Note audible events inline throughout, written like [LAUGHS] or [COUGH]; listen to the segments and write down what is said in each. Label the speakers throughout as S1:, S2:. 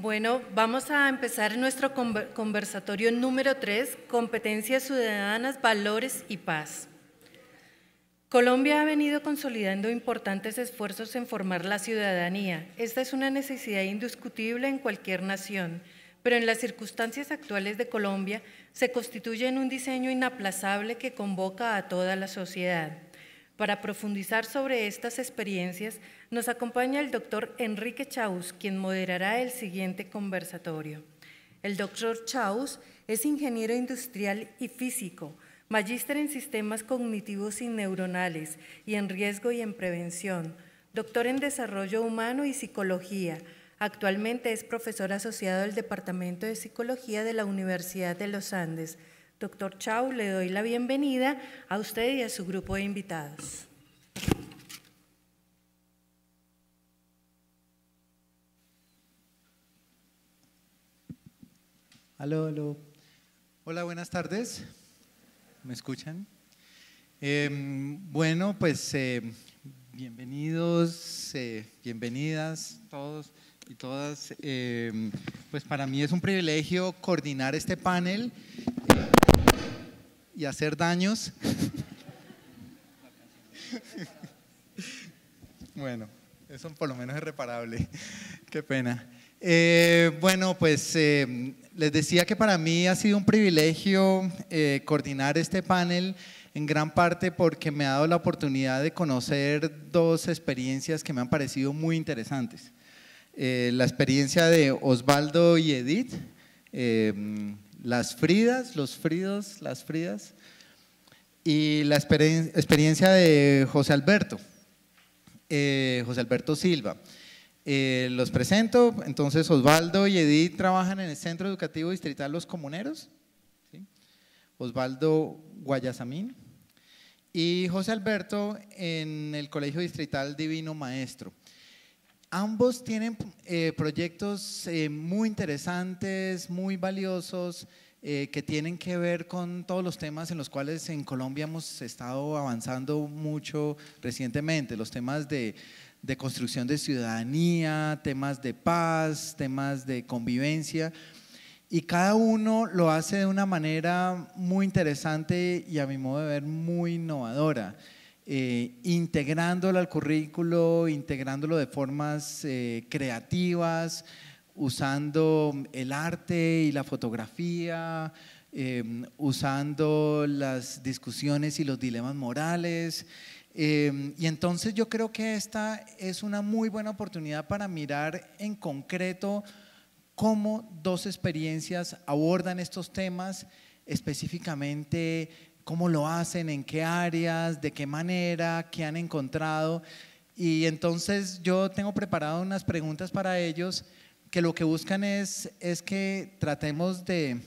S1: Bueno, vamos a empezar nuestro conversatorio número 3, competencias ciudadanas, valores y paz. Colombia ha venido consolidando importantes esfuerzos en formar la ciudadanía. Esta es una necesidad indiscutible en cualquier nación, pero en las circunstancias actuales de Colombia se constituye en un diseño inaplazable que convoca a toda la sociedad. Para profundizar sobre estas experiencias, nos acompaña el doctor Enrique Chaus, quien moderará el siguiente conversatorio. El doctor Chaus es ingeniero industrial y físico, magíster en sistemas cognitivos y neuronales y en riesgo y en prevención, doctor en desarrollo humano y psicología. Actualmente es profesor asociado del Departamento de Psicología de la Universidad de los Andes Doctor Chau, le doy la bienvenida a usted y a su grupo de invitados.
S2: Aló, aló. Hola, buenas tardes. ¿Me escuchan? Em, bueno, pues eh, bienvenidos, eh, bienvenidas todos y todas. Em, pues para mí es un privilegio coordinar este panel y hacer daños. bueno, eso por lo menos es reparable. Qué pena. Eh, bueno, pues eh, les decía que para mí ha sido un privilegio eh, coordinar este panel en gran parte porque me ha dado la oportunidad de conocer dos experiencias que me han parecido muy interesantes. la experiencia de Osvaldo y Edith, las Fridas, los Fridos, las Fridas, y la experiencia de José Alberto, eh, José Alberto Silva. Eh, los presento, entonces Osvaldo y Edith trabajan en el Centro Educativo Distrital Los Comuneros, Osvaldo Guayasamín, y José Alberto en el Colegio Distrital Divino Maestro. Ambos tienen eh, proyectos eh, muy interesantes, muy valiosos, eh, que tienen que ver con todos los temas en los cuales en Colombia hemos estado avanzando mucho recientemente, los temas de, de construcción de ciudadanía, temas de paz, temas de convivencia. Y cada uno lo hace de una manera muy interesante y a mi modo de ver muy innovadora. Eh, integrándolo al currículo, integrándolo de formas eh, creativas, usando el arte y la fotografía, em, usando las discusiones y los dilemas morales. Em, y entonces yo creo que esta es una muy buena oportunidad para mirar en concreto cómo dos experiencias abordan estos temas específicamente cómo lo hacen, en qué áreas, de qué manera, qué han encontrado. Y entonces yo tengo preparado unas preguntas para ellos que lo que buscan es, es que tratemos de,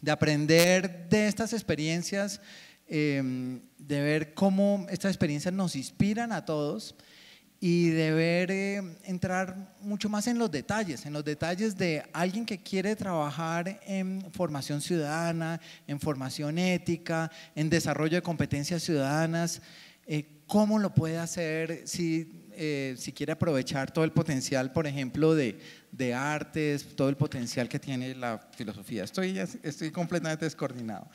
S2: de aprender de estas experiencias, em, de ver cómo estas experiencias nos inspiran a todos y deber eh, entrar mucho más en los detalles, en los detalles de alguien que quiere trabajar en formación ciudadana, en formación ética, en desarrollo de competencias ciudadanas, eh, cómo lo puede hacer si, eh, si quiere aprovechar todo el potencial, por ejemplo, de, de, artes, todo el potencial que tiene la filosofía. Estoy, estoy completamente descoordinado.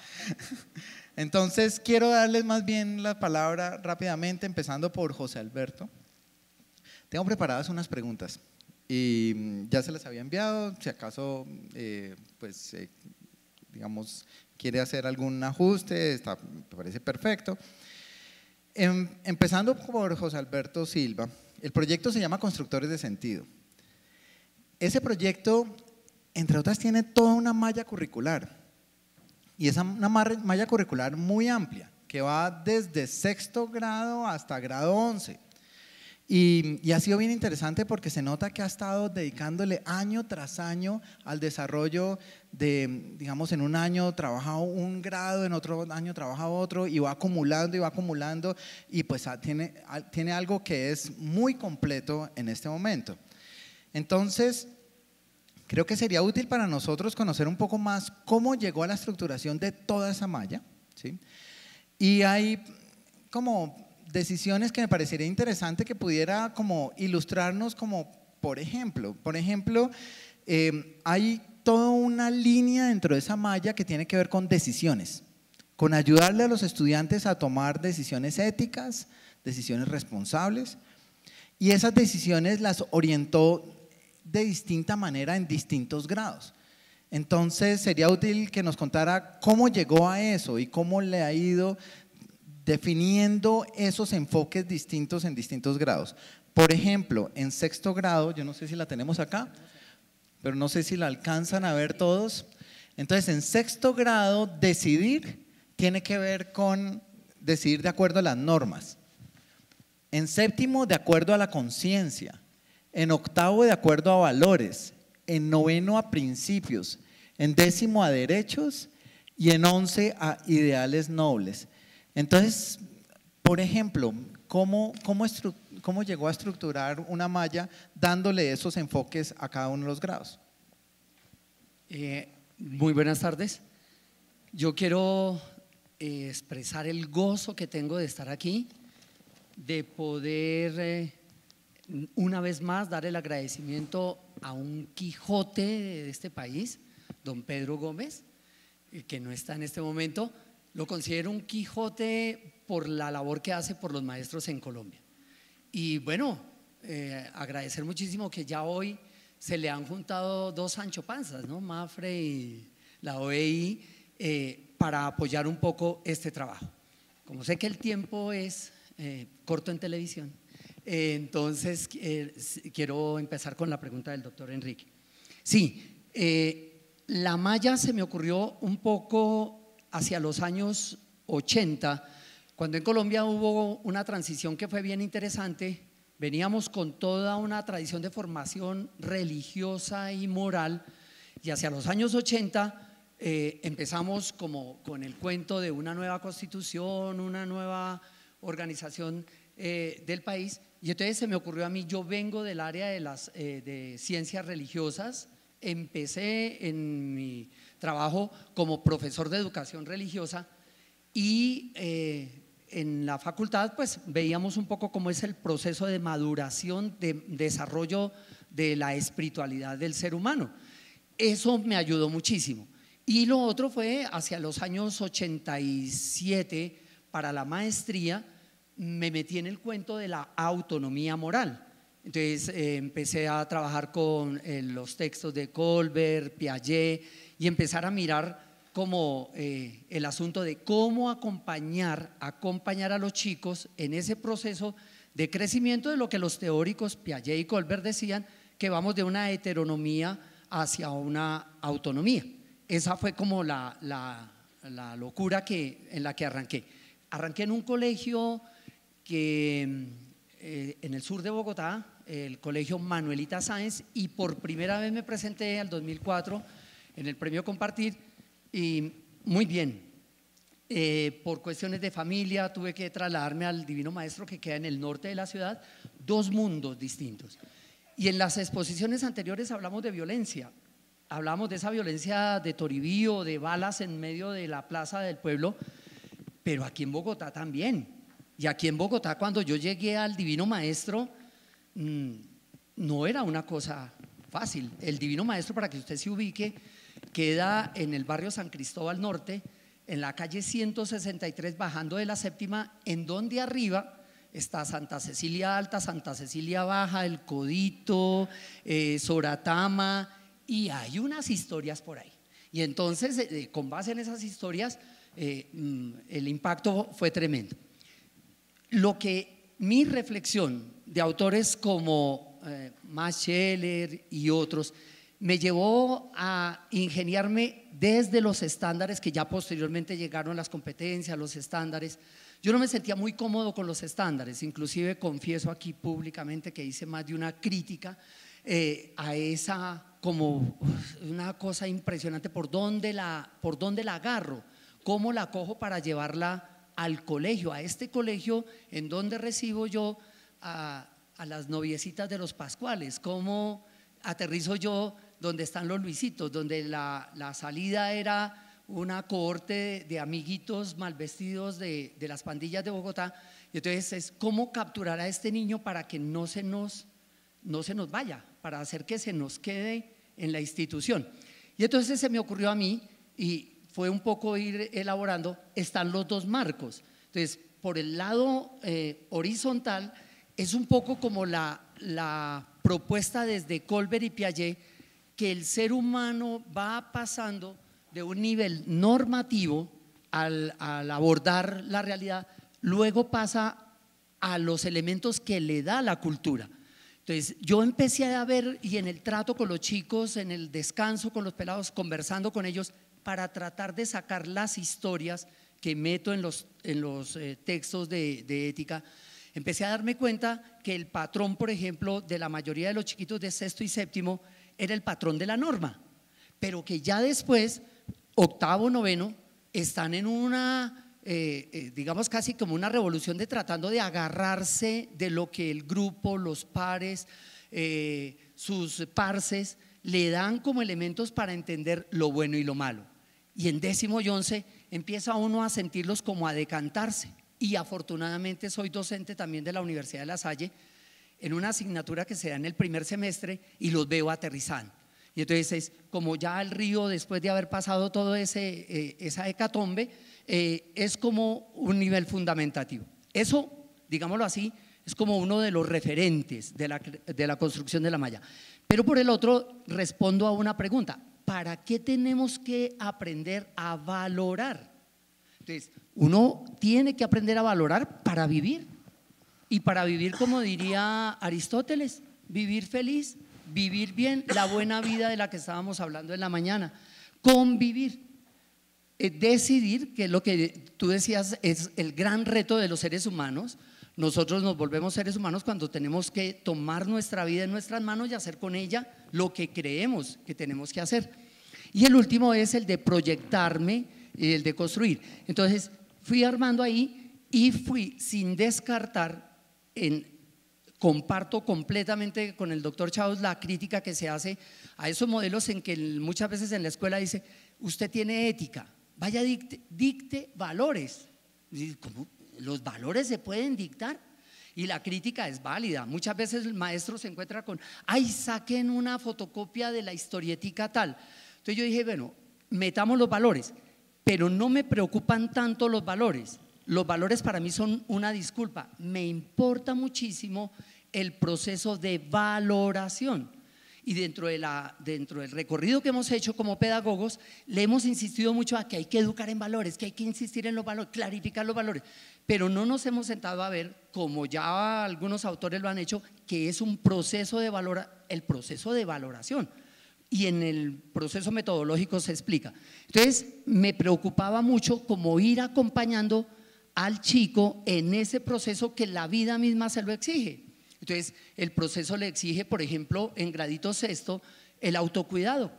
S2: [LAUGHS] Entonces, quiero darles más bien la palabra rápidamente, empezando por José Alberto. Tengo preparadas unas preguntas y mm, ya se las había enviado, si acaso, eh, pues, eh, digamos, quiere hacer algún ajuste, está, me parece perfecto. Em, empezando por José Alberto Silva, el proyecto se llama Constructores de Sentido. Ese proyecto, entre otras, tiene toda una malla curricular y es una malla curricular muy amplia que va desde sexto grado hasta grado 11 y, ha sido bien interesante porque se nota que ha estado dedicándole año tras año al desarrollo de, digamos, en un año trabaja un grado, en otro año trabaja otro y va acumulando y va acumulando y pues tiene, tiene algo que es muy completo en este momento. Entonces, creo que sería útil para nosotros conocer un poco más cómo llegó a la estructuración de toda esa malla. ¿sí? Y hay como decisiones que me parecería interesante que pudiera como ilustrarnos como, por ejemplo, por ejemplo, eh, hay toda una línea dentro de esa malla que tiene que ver con decisiones, con ayudarle a los estudiantes a tomar decisiones éticas, decisiones responsables, y esas decisiones las orientó de distinta manera en distintos grados. Entonces sería útil que nos contara cómo llegó a eso y cómo le ha ido definiendo esos enfoques distintos en distintos grados. Por ejemplo, en sexto grado, yo no sé si la tenemos acá, pero no sé si la alcanzan a ver todos. Entonces, en sexto grado, decidir tiene que ver con decidir de acuerdo a las normas. En séptimo, de acuerdo a la conciencia. En octavo, de acuerdo a valores. En noveno, a principios. En décimo, a derechos. Y en once, a ideales nobles. Entonces, por ejemplo, ¿cómo, cómo, llegó a estructurar una malla dándole esos enfoques a cada uno de los grados?
S3: Eh, muy buenas tardes. Yo quiero eh, expresar el gozo que tengo de estar aquí, de poder eh, una vez más dar el agradecimiento a un Quijote de este país, don Pedro Gómez, que no está en este momento, lo considero un Quijote por la labor que hace por los maestros en Colombia. Y bueno, eh, agradecer muchísimo que ya hoy se le han juntado dos Sancho Panzas, ¿no? Mafre y la OEI, eh, para apoyar un poco este trabajo. Como sé que el tiempo es eh, corto en televisión, entonces quiero empezar con la pregunta del doctor Enrique. Sí, la malla se me ocurrió un poco hacia los años 80, cuando en Colombia hubo una transición que fue bien interesante, veníamos con toda una tradición de formación religiosa y moral, y hacia los años 80 eh, empezamos como con el cuento de una nueva constitución, una nueva organización eh, del país, y entonces se me ocurrió a mí, yo vengo del área de las eh, de ciencias religiosas, empecé en mi trabajo como profesor de educación religiosa y eh, en la facultad pues veíamos un poco cómo es el proceso de maduración, de desarrollo de la espiritualidad del ser humano. Eso me ayudó muchísimo. Y lo otro fue hacia los años 87 para la maestría, me metí en el cuento de la autonomía moral. Entonces eh, empecé a trabajar con eh, los textos de Colbert, Piaget y empezar a mirar como eh, el asunto de cómo acompañar, acompañar a los chicos en ese proceso de crecimiento de lo que los teóricos Piaget y Colbert decían, que vamos de una heteronomía hacia una autonomía. Esa fue como la, la, locura que, en la que arranqué. Arranqué en un colegio que eh, en el sur de Bogotá, el colegio Manuelita Sáenz, y por primera vez me presenté al 2004 en el premio Compartir y muy bien. Eh, por cuestiones de familia tuve que trasladarme al Divino Maestro que queda en el norte de la ciudad, dos mundos distintos. Y en las exposiciones anteriores hablamos de violencia, hablamos de esa violencia de Toribío, de balas en medio de la plaza del pueblo, pero aquí en Bogotá también. Y aquí en Bogotá cuando yo llegué al Divino Maestro, mm, no era una cosa fácil. El Divino Maestro, para que usted se ubique, queda en el barrio San Cristóbal Norte, en la calle 163, bajando de la séptima, en donde arriba está Santa Cecilia Alta, Santa Cecilia Baja, El Codito, eh, Soratama, y hay unas historias por ahí. Y entonces, eh, eh, con base en esas historias, mm, el impacto fue tremendo. Lo que mi reflexión de autores como Max Scheller y otros, me llevó a ingeniarme desde los estándares que ya posteriormente llegaron las competencias, los estándares. Yo no me sentía muy cómodo con los estándares, inclusive confieso aquí públicamente que hice más de una crítica eh, a esa como una cosa impresionante por dónde la por dónde la agarro, cómo la cojo para llevarla al colegio, a este colegio en donde recibo yo a, a las noviecitas de los Pascuales, cómo aterrizo yo donde están los Luisitos, donde la, salida era una cohorte de, amiguitos mal vestidos de, las pandillas de Bogotá. Y entonces es cómo capturar a este niño para que no se nos, no se nos vaya, para hacer que se nos quede en la institución. Y entonces se me ocurrió a mí, y fue un poco ir elaborando, están los dos marcos. Entonces, por el lado eh, horizontal, es un poco como la, la propuesta desde Colbert y Piaget, que el ser humano va pasando de un nivel normativo al, abordar la realidad, luego pasa a los elementos que le da la cultura. Entonces, yo empecé a ver y en el trato con los chicos, en el descanso con los pelados, conversando con ellos, para tratar de sacar las historias que meto en los, en los eh, textos de, de ética, empecé a darme cuenta que el patrón, por ejemplo, de la mayoría de los chiquitos de sexto y séptimo era el patrón de la norma, pero que ya después, octavo, noveno, están en una, eh, eh, digamos casi como una revolución de tratando de agarrarse de lo que el grupo, los pares, eh, sus parces le dan como elementos para entender lo bueno y lo malo. Y en décimo y once empieza uno a sentirlos como a decantarse. Y afortunadamente soy docente también de la Universidad de La Salle en una asignatura que se da en el primer semestre y los veo aterrizando. Y entonces es como ya el río, después de haber pasado todo ese, eh, esa hecatombe, eh, es como un nivel fundamentativo. Eso, digámoslo así, es como uno de los referentes de la, de la construcción de la malla. Pero por el otro, respondo a una pregunta. ¿Para qué tenemos que aprender a valorar? Entonces, uno tiene que aprender a valorar para vivir. Y para vivir, como diría Aristóteles, vivir feliz, vivir bien la buena vida de la que estábamos hablando en la mañana, convivir, eh, decidir, que lo que tú decías es el gran reto de los seres humanos. Nosotros nos volvemos seres humanos cuando tenemos que tomar nuestra vida en nuestras manos y hacer con ella lo que creemos que tenemos que hacer. Y el último es el de proyectarme y el de construir. Entonces, fui armando ahí y fui sin descartar en comparto completamente con el doctor Chávez la crítica que se hace a esos modelos en que muchas veces en la escuela dice, usted tiene ética, vaya dicte, valores. ¿Cómo? ¿Los valores se pueden dictar? Y la crítica es válida. Muchas veces el maestro se encuentra con, ay, saquen una fotocopia de la historietica tal. Entonces yo dije, bueno, metamos los valores, pero no me preocupan tanto los valores. Los valores para mí son una disculpa. Me importa muchísimo el proceso de valoración. Y dentro, de la, dentro del recorrido que hemos hecho como pedagogos, le hemos insistido mucho a que hay que educar en valores, que hay que insistir en los valores, clarificar los valores. Pero no nos hemos sentado a ver, como ya algunos autores lo han hecho, que es un proceso de valora, el proceso de valoración. Y en el proceso metodológico se explica. Entonces, me preocupaba mucho como ir acompañando al chico en ese proceso que la vida misma se lo exige. Entonces, el proceso le exige, por ejemplo, en gradito sexto, el autocuidado.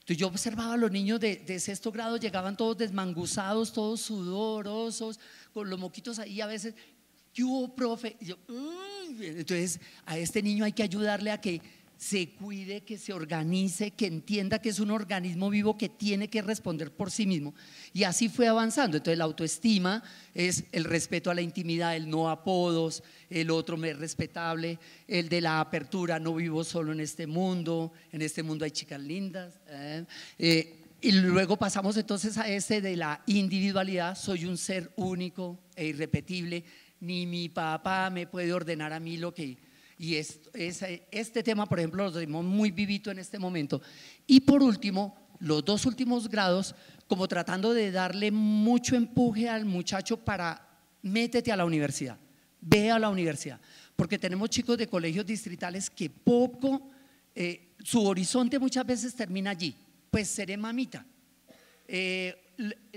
S3: Entonces, yo observaba a los niños de, sexto grado, llegaban todos desmanguzados, todos sudorosos, con los moquitos ahí a veces. ¿Qué hubo, profe? entonces, a este niño hay que ayudarle a que se cuide, que se organice, que entienda que es un organismo vivo que tiene que responder por sí mismo. Y así fue avanzando. Entonces la autoestima es el respeto a la intimidad, el no apodos, el otro me respetable, el de la apertura, no vivo solo en este mundo, en este mundo hay chicas lindas. ¿eh? Eh, y luego pasamos entonces a ese de la individualidad, soy un ser único e irrepetible, ni mi papá me puede ordenar a mí lo que y es, este tema, por ejemplo, lo tenemos muy vivito en este momento. Y por último, los dos últimos grados, como tratando de darle mucho empuje al muchacho para métete a la universidad, ve a la universidad. Porque tenemos chicos de colegios distritales que poco, eh, su horizonte muchas veces termina allí. Pues seré mamita. Eh,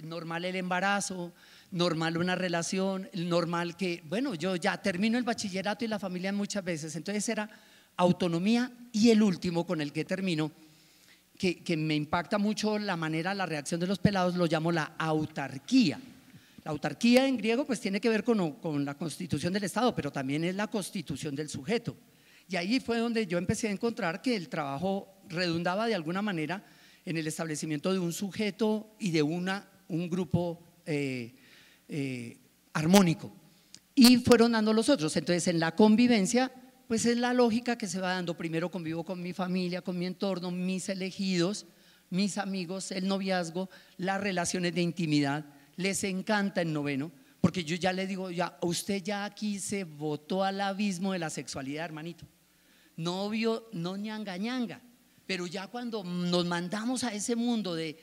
S3: normal el embarazo, normal una relación, normal que, bueno, yo ya termino el bachillerato y la familia muchas veces, entonces era autonomía y el último con el que termino, que, me impacta mucho la manera, la reacción de los pelados, lo llamo la autarquía. La autarquía en griego pues tiene que ver con, con la constitución del Estado, pero también es la constitución del sujeto. Y ahí fue donde yo empecé a encontrar que el trabajo redundaba de alguna manera en el establecimiento de un sujeto y de una, un grupo eh, eh, armónico. Y fueron dando los otros. Entonces, en la convivencia, pues es la lógica que se va dando. Primero convivo con mi familia, con mi entorno, mis elegidos, mis amigos, el noviazgo, las relaciones de intimidad. Les encanta el noveno, porque yo ya le digo, ya, usted ya aquí se votó al abismo de la sexualidad, hermanito. Novio, no ñanga ñanga, pero ya cuando nos mandamos a ese mundo de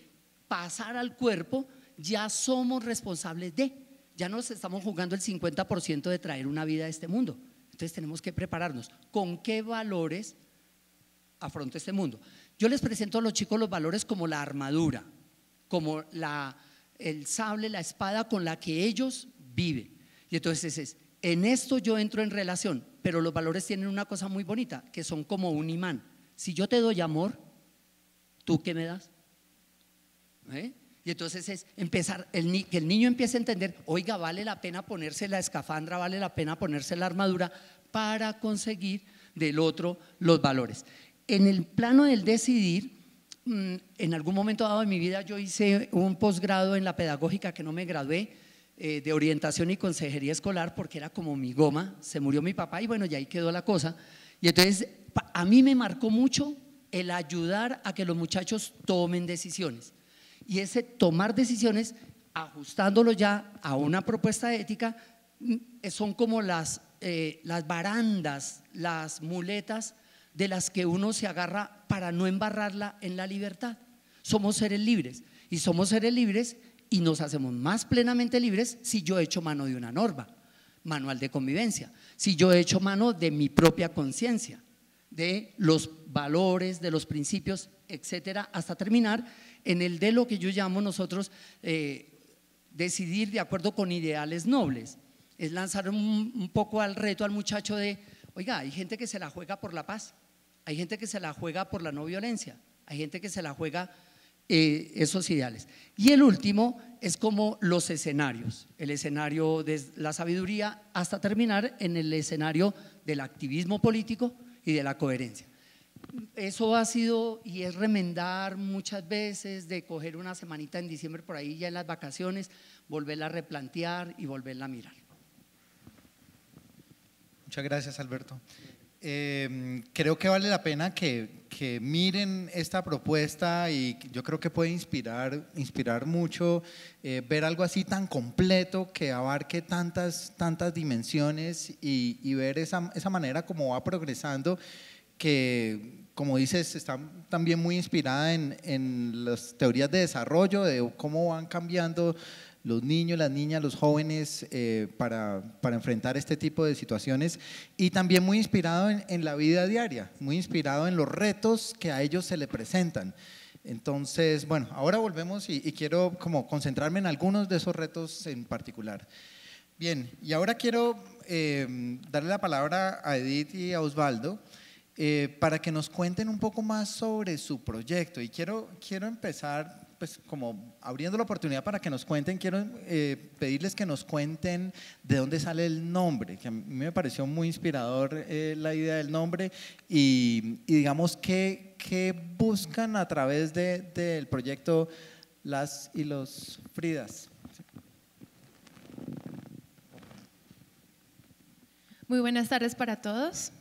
S3: pasar al cuerpo, ya somos responsables de, ya nos estamos jugando el 50% de traer una vida a este mundo. Entonces tenemos que prepararnos. ¿Con qué valores afronta este mundo? Yo les presento a los chicos los valores como la armadura, como la, el sable, la espada con la que ellos viven. Y entonces es, en esto yo entro en relación, pero los valores tienen una cosa muy bonita, que son como un imán. Si yo te doy amor, ¿tú qué me das? ¿Eh? Y entonces es empezar, que el niño empiece a entender, oiga, vale la pena ponerse la escafandra, vale la pena ponerse la armadura para conseguir del otro los valores. En el plano del decidir, mm, en algún momento dado de mi vida yo hice un posgrado en la pedagógica que no me gradué, eh, de orientación y consejería escolar, porque era como mi goma, se murió mi papá y bueno, ya ahí quedó la cosa. Y entonces a mí me marcó mucho el ayudar a que los muchachos tomen decisiones y ese tomar decisiones, ajustándolo ya a una propuesta ética, mm, son como las, eh, las barandas, las muletas de las que uno se agarra para no embarrarla en la libertad. Somos seres libres y somos seres libres y nos hacemos más plenamente libres si yo echo mano de una norma, manual de convivencia, si yo echo mano de mi propia conciencia, de los valores, de los principios, etcétera, hasta terminar en el de lo que yo llamo nosotros eh, decidir de acuerdo con ideales nobles. Es lanzar un, poco al reto al muchacho de, oiga, hay gente que se la juega por la paz, hay gente que se la juega por la no violencia, hay gente que se la juega eh, esos ideales. Y el último es como los escenarios, el escenario de la sabiduría hasta terminar en el escenario del activismo político y de la coherencia eso ha sido y es remendar muchas veces de coger una semanita en diciembre por ahí ya en las vacaciones, volverla a replantear y volverla a mirar.
S2: Muchas gracias, Alberto. Em, creo que vale la pena que, miren esta propuesta y yo creo que puede inspirar, inspirar mucho eh, ver algo así tan completo que abarque tantas, tantas dimensiones y, y ver esa, esa manera como va progresando que, como dices, está también muy inspirada en, en, las teorías de desarrollo, de cómo van cambiando los niños, las niñas, los jóvenes eh, para, para, enfrentar este tipo de situaciones y también muy inspirado en, en, la vida diaria, muy inspirado en los retos que a ellos se le presentan. Entonces, bueno, ahora volvemos y, quiero como concentrarme en algunos de esos retos en particular. Bien, y ahora quiero eh, darle la palabra a Edith y a Osvaldo. Eh, para que nos cuenten un poco más sobre su proyecto. Y quiero, quiero empezar, pues como abriendo la oportunidad para que nos cuenten, quiero eh, pedirles que nos cuenten de dónde sale el nombre, que a mí me pareció muy inspirador eh, la idea del nombre y, digamos qué, qué, buscan a través del de, proyecto Las y los Fridas.
S4: Muy buenas tardes para todos.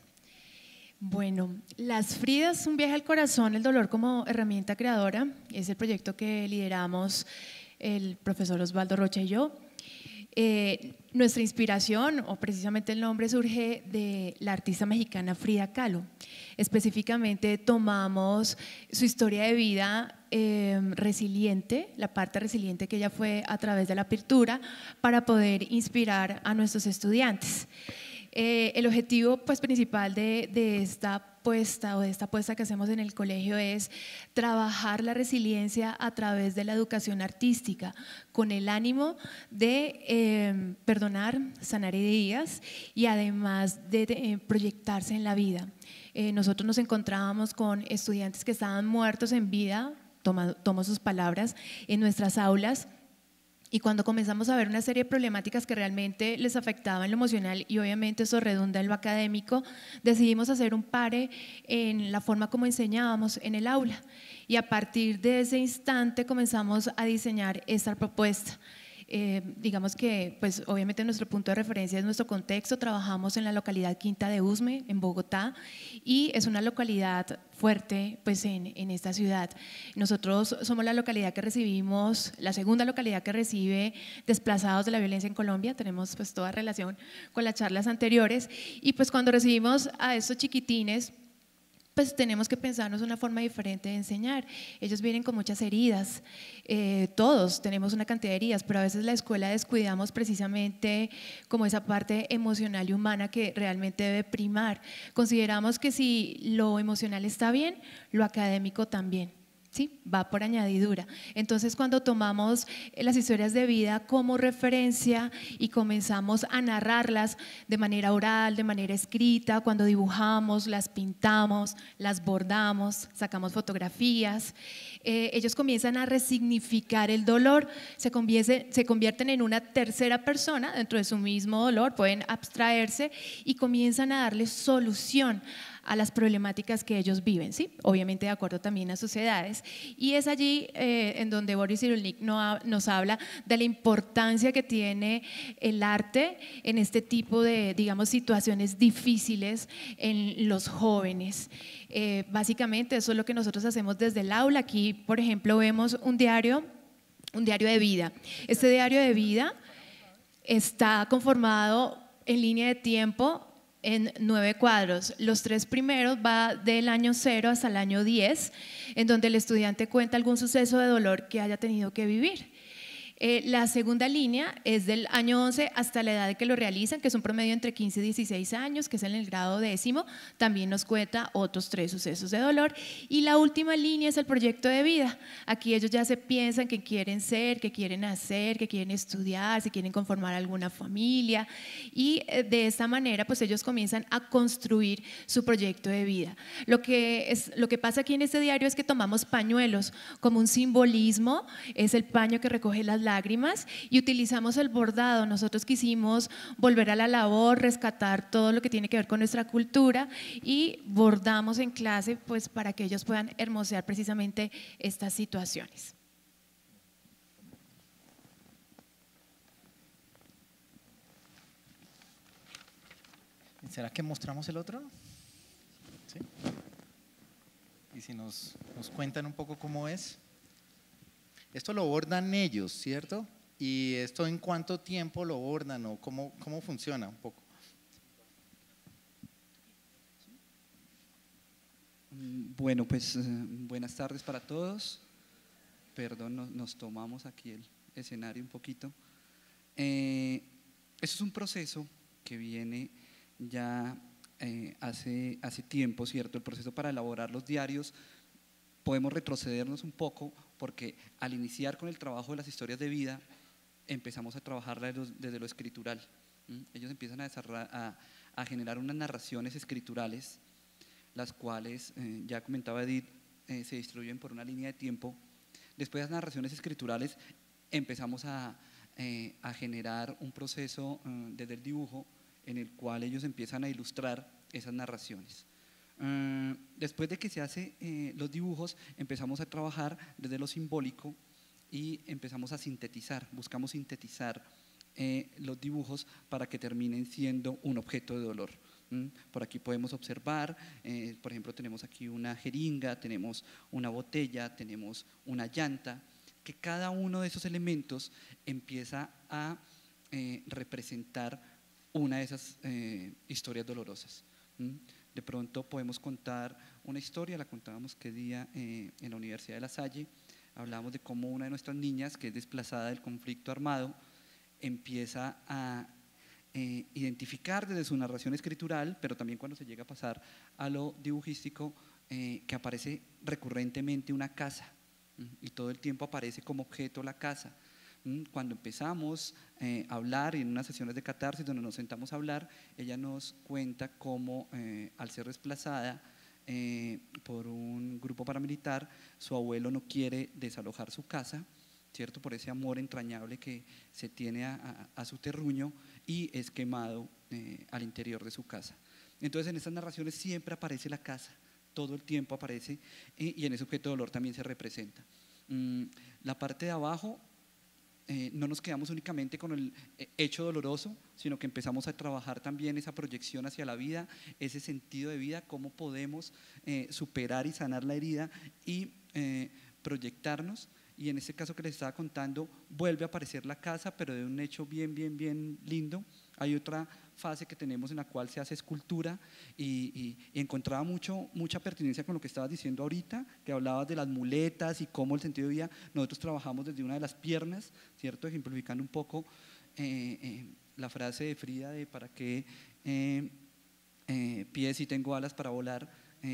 S4: Bueno, Las Fridas, un viaje al corazón, el dolor como herramienta creadora, es el proyecto que lideramos el profesor Osvaldo Rocha y yo. Eh, nuestra inspiración, o precisamente el nombre, surge de la artista mexicana Frida Kahlo. Específicamente tomamos su historia de vida eh, resiliente, la parte resiliente que ella fue a través de la apertura, para poder inspirar a nuestros estudiantes. Eh, el objetivo pues, principal de, esta apuesta o de esta apuesta que hacemos en el colegio es trabajar la resiliencia a través de la educación artística, con el ánimo de eh, perdonar, sanar heridas y además de, eh, proyectarse en la vida. nosotros nos encontrábamos con estudiantes que estaban muertos en vida, tomo sus palabras, en nuestras aulas y cuando comenzamos a ver una serie de problemáticas que realmente les afectaban lo emocional y obviamente eso redunda en lo académico, decidimos hacer un pare en la forma como enseñábamos en el aula. Y a partir de ese instante comenzamos a diseñar esta propuesta. Eh, digamos que, pues obviamente nuestro punto de referencia es nuestro contexto. Trabajamos en la localidad Quinta de Usme, en Bogotá, y es una localidad fuerte pues en, en, esta ciudad. Nosotros somos la localidad que recibimos, la segunda localidad que recibe desplazados de la violencia en Colombia. Tenemos pues toda relación con las charlas anteriores. Y pues cuando recibimos a estos chiquitines, pues tenemos que pensarnos una forma diferente de enseñar. Ellos vienen con muchas heridas, eh, todos tenemos una cantidad de heridas, pero a veces la escuela descuidamos precisamente como esa parte emocional y humana que realmente debe primar. Consideramos que si lo emocional está bien, lo académico también. ¿Sí? va por añadidura. Entonces, cuando tomamos las historias de vida como referencia y comenzamos a narrarlas de manera oral, de manera escrita, cuando dibujamos, las pintamos, las bordamos, sacamos fotografías, eh, ellos comienzan a resignificar el dolor, se, se convierten en una tercera persona dentro de su mismo dolor, pueden abstraerse y comienzan a darle solución a las problemáticas que ellos viven, ¿sí? obviamente de acuerdo también a sus edades. Y es allí eh, en donde Boris Cyrulnik nos habla de la importancia que tiene el arte en este tipo de, digamos, situaciones difíciles en los jóvenes. Eh, básicamente eso es lo que nosotros hacemos desde el aula. Aquí, por ejemplo, vemos un diario, un diario de vida. Este diario de vida está conformado en línea de tiempo en nueve cuadros. Los tres primeros va del año cero hasta el año 10, en donde el estudiante cuenta algún suceso de dolor que haya tenido que vivir. Eh, la segunda línea es del año 11 hasta la edad que lo realizan, que es un promedio entre 15 y 16 años, que es en el grado décimo. También nos cuenta otros tres sucesos de dolor. Y la última línea es el proyecto de vida. Aquí ellos ya se piensan que quieren ser, que quieren hacer, que quieren estudiar, si quieren conformar alguna familia. Y eh, de esta manera, pues ellos comienzan a construir su proyecto de vida. Lo que, es, lo que pasa aquí en este diario es que tomamos pañuelos como un simbolismo. Es el paño que recoge las lágrimas y utilizamos el bordado. Nosotros quisimos volver a la labor, rescatar todo lo que tiene que ver con nuestra cultura y bordamos en clase pues para que ellos puedan hermosear precisamente estas situaciones.
S2: ¿Será que mostramos el otro? Y si nos, nos cuentan un poco cómo es. Esto lo bordan ellos, ¿cierto? ¿Y esto en cuánto tiempo lo bordan o cómo, cómo funciona un poco?
S5: Mm, bueno, pues eh, buenas tardes para todos. Perdón, nos, tomamos aquí el escenario un poquito. Eh, eso es un proceso que viene ya eh, hace, hace tiempo, ¿cierto? El proceso para elaborar los diarios. Podemos retrocedernos un poco porque al iniciar con el trabajo de las historias de vida, empezamos a trabajar desde lo escritural. Ellos empiezan a, a, generar unas narraciones escriturales, las cuales, eh, ya comentaba Edith, eh, se distribuyen por una línea de tiempo. Después de las narraciones escriturales, empezamos a, eh, a generar un proceso desde el dibujo en el cual ellos empiezan a ilustrar esas narraciones. Mm, después de que se hacen eh, los dibujos, empezamos a trabajar desde lo simbólico y empezamos a sintetizar, buscamos sintetizar eh, los dibujos para que terminen siendo un objeto de dolor. Por aquí podemos observar, eh, por ejemplo, tenemos aquí una jeringa, tenemos una botella, tenemos una llanta, que cada uno de esos elementos empieza a representar una de esas historias dolorosas. De pronto podemos contar una historia, la contábamos que día eh, en la Universidad de La Salle, hablamos de cómo una de nuestras niñas, que es desplazada del conflicto armado, empieza a eh, identificar desde su narración escritural, pero también cuando se llega a pasar a lo dibujístico, eh, que aparece recurrentemente una casa, y todo el tiempo aparece como objeto la casa. Mm, cuando empezamos eh, a hablar en unas sesiones de catarsis donde nos sentamos a hablar, ella nos cuenta cómo eh, al ser desplazada eh, por un grupo paramilitar, su abuelo no quiere desalojar su casa, ¿cierto? Por ese amor entrañable que se tiene a, su terruño y es quemado al interior de su casa. Entonces en estas narraciones siempre aparece la casa, todo el tiempo aparece y en ese objeto de dolor también se representa. Mm, la parte de abajo eh, no nos quedamos únicamente con el eh, hecho doloroso, sino que empezamos a trabajar también esa proyección hacia la vida, ese sentido de vida, cómo podemos eh, superar y sanar la herida y proyectarnos. Y en este caso que les estaba contando, vuelve a aparecer la casa, pero de un hecho bien, bien, bien lindo. Hay otra fase que tenemos en la cual se hace escultura y, encontraba mucho, mucha pertinencia con lo que estabas diciendo ahorita, que hablabas de las muletas y cómo el sentido de vida, nosotros trabajamos desde una de las piernas, ¿cierto? Ejemplificando un poco eh, eh, la frase de Frida de para qué eh, pies y tengo alas para volar.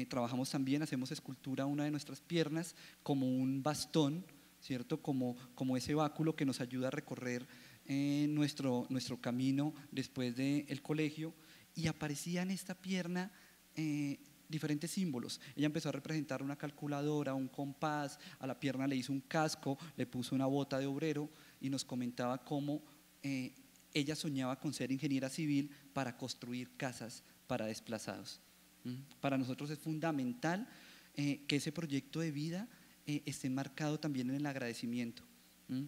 S5: trabajamos también, hacemos escultura una de nuestras piernas como un bastón, ¿cierto? Como, como ese báculo que nos ayuda a recorrer en nuestro, nuestro camino después del colegio y aparecía en esta pierna eh, diferentes símbolos. Ella empezó a representar una calculadora, un compás, a la pierna le hizo un casco, le puso una bota de obrero y nos comentaba cómo eh, ella soñaba con ser ingeniera civil para construir casas para desplazados. ¿Mm? Para nosotros es fundamental eh, que ese proyecto de vida esté marcado también en el agradecimiento. ¿Mm?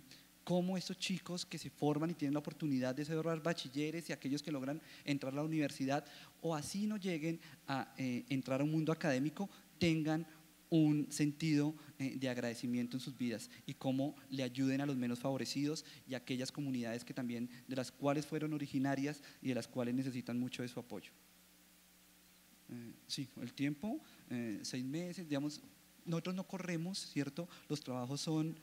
S5: Cómo estos chicos que se forman y tienen la oportunidad de ser bachilleres y aquellos que logran entrar a la universidad o así no lleguen a eh, entrar a un mundo académico, tengan un sentido eh, de agradecimiento en sus vidas y cómo le ayuden a los menos favorecidos y a aquellas comunidades que también de las cuales fueron originarias y de las cuales necesitan mucho de su apoyo. Eh, sí, el tiempo, seis meses, digamos, nosotros no corremos, ¿cierto? Los trabajos son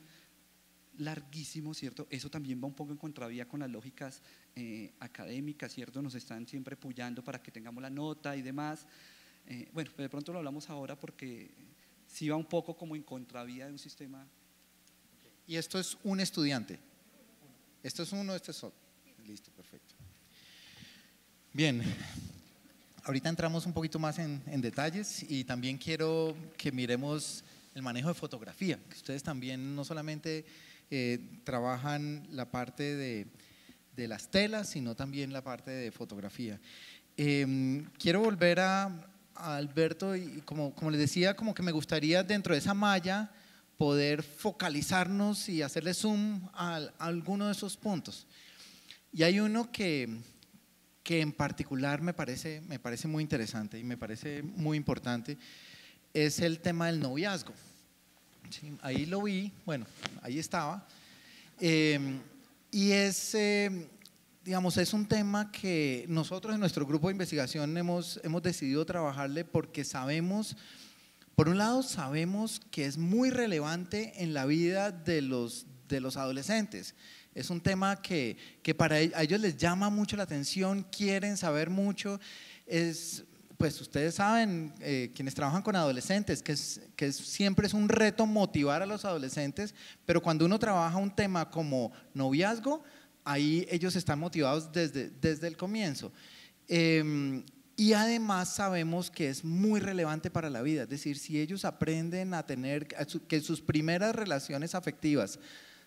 S5: larguísimo, ¿cierto? Eso también va un poco en contravía con las lógicas eh, académicas, ¿cierto? Nos están siempre apoyando para que tengamos la nota y demás. Eh, bueno, de pronto lo hablamos ahora porque sí va un poco como en contravía de un sistema.
S2: Y esto es un estudiante. Esto es uno, este es otro. Listo, perfecto. Bien, ahorita entramos un poquito más en, en detalles y también quiero que miremos el manejo de fotografía, que ustedes también no solamente eh, trabajan la parte de, las telas, sino también la parte de fotografía. Em, quiero volver a, Alberto y como, como les decía, como que me gustaría dentro de esa malla poder focalizarnos y hacerle zoom a, a alguno de esos puntos. Y hay uno que, que en particular me parece, me parece muy interesante y me parece muy importante, es el tema del noviazgo ahí lo vi, bueno, ahí estaba. Em, y es, em, digamos, es un tema que nosotros en nuestro grupo de investigación hemos, hemos decidido trabajarle porque sabemos, por un lado, sabemos que es muy relevante en la vida de los, de los adolescentes. Es un tema que, que para e, ellos les llama mucho la atención, quieren saber mucho. Es, pues ustedes saben, eh, quienes trabajan con adolescentes, que, que siempre es un reto motivar a los adolescentes, pero cuando uno trabaja un tema como noviazgo, ahí ellos están motivados desde, desde el comienzo. Em, y además sabemos que es muy relevante para la vida, es decir, si ellos aprenden a tener, que sus primeras relaciones afectivas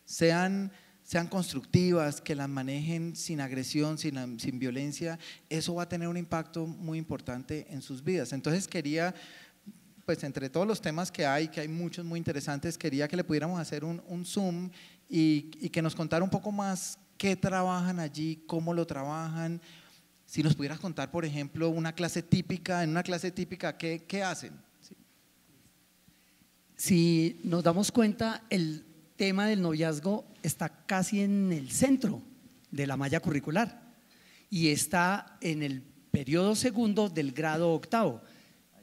S2: sean sean constructivas, que las manejen sin agresión, sin, sin violencia, eso va a tener un impacto muy importante en sus vidas. Entonces quería, pues entre todos los temas que hay, que hay muchos muy interesantes, quería que le pudiéramos hacer un, un zoom y, y, que nos contara un poco más qué trabajan allí, cómo lo trabajan. Si nos pudieras contar, por ejemplo, una clase típica, en una clase típica, ¿qué, qué hacen?
S3: Si nos damos cuenta, el tema del noviazgo está casi en el centro de la malla curricular y está en el periodo segundo del grado octavo.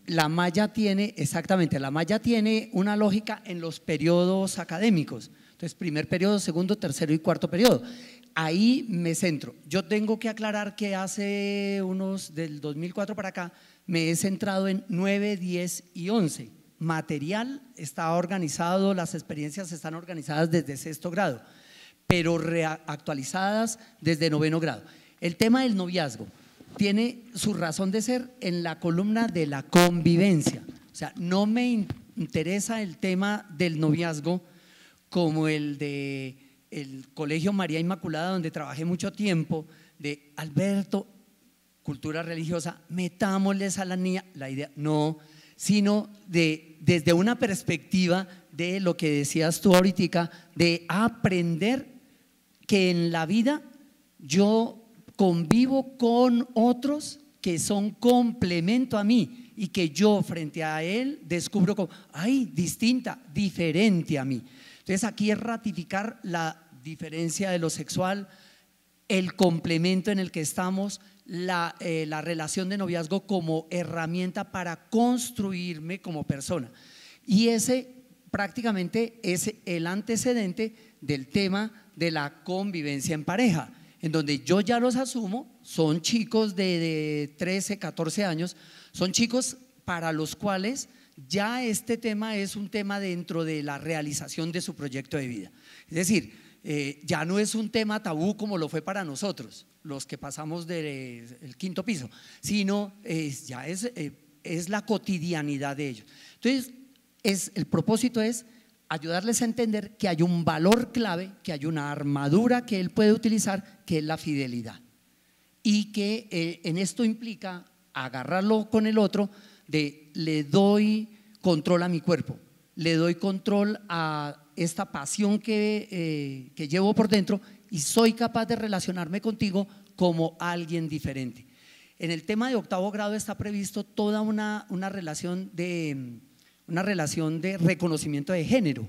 S3: La malla tiene, exactamente, la malla tiene una lógica en los periodos académicos. Entonces, primer periodo, segundo, tercero y cuarto periodo. Ahí me centro. Yo tengo que aclarar que hace unos, del 2004 para acá, me he centrado en 9, 10 y 11 material está organizado, las experiencias están organizadas desde sexto grado, pero reactualizadas desde noveno grado. El tema del noviazgo tiene su razón de ser en la columna de la convivencia. O sea, no me interesa el tema del noviazgo como el de el Colegio María Inmaculada, donde trabajé mucho tiempo, de Alberto, cultura religiosa, metámosles a la niña, la idea, no, sino de, desde una perspectiva de lo que decías tú ahorita, de aprender que en la vida yo convivo con otros que son complemento a mí y que yo frente a él descubro como, ay, distinta, diferente a mí. Entonces aquí es ratificar la diferencia de lo sexual, el complemento en el que estamos, la, eh, la relación de noviazgo como herramienta para construirme como persona. Y ese prácticamente es el antecedente del tema de la convivencia en pareja, en donde yo ya los asumo, son chicos de, de 13, 14 años, son chicos para los cuales ya este tema es un tema dentro de la realización de su proyecto de vida. Es decir, eh, ya no es un tema tabú como lo fue para nosotros, los que pasamos del quinto piso, sino ya es, eh, es la cotidianidad de ellos. Entonces, es, el propósito es ayudarles a entender que hay un valor clave, que hay una armadura que él puede utilizar, que es la fidelidad. Y que eh, en esto implica agarrarlo con el otro de le doy control a mi cuerpo, le doy control a esta pasión que, eh, que llevo por dentro y soy capaz de relacionarme contigo como alguien diferente. En el tema de octavo grado está previsto toda una, una relación de una relación de reconocimiento de género.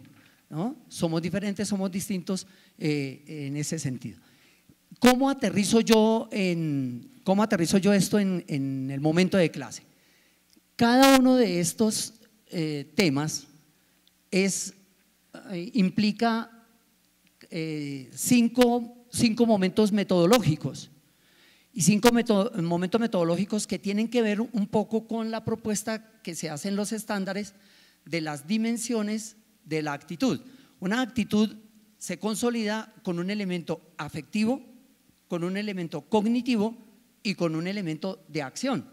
S3: ¿no? Somos diferentes, somos distintos eh, en ese sentido. ¿Cómo aterrizo yo, en, cómo aterrizo yo esto en, en el momento de clase? Cada uno de estos eh, temas es, eh, implica cinco, cinco momentos metodológicos y cinco momentos metodológicos que tienen que ver un poco con la propuesta que se hace en los estándares de las dimensiones de la actitud. Una actitud se consolida con un elemento afectivo, con un elemento cognitivo y con un elemento de acción.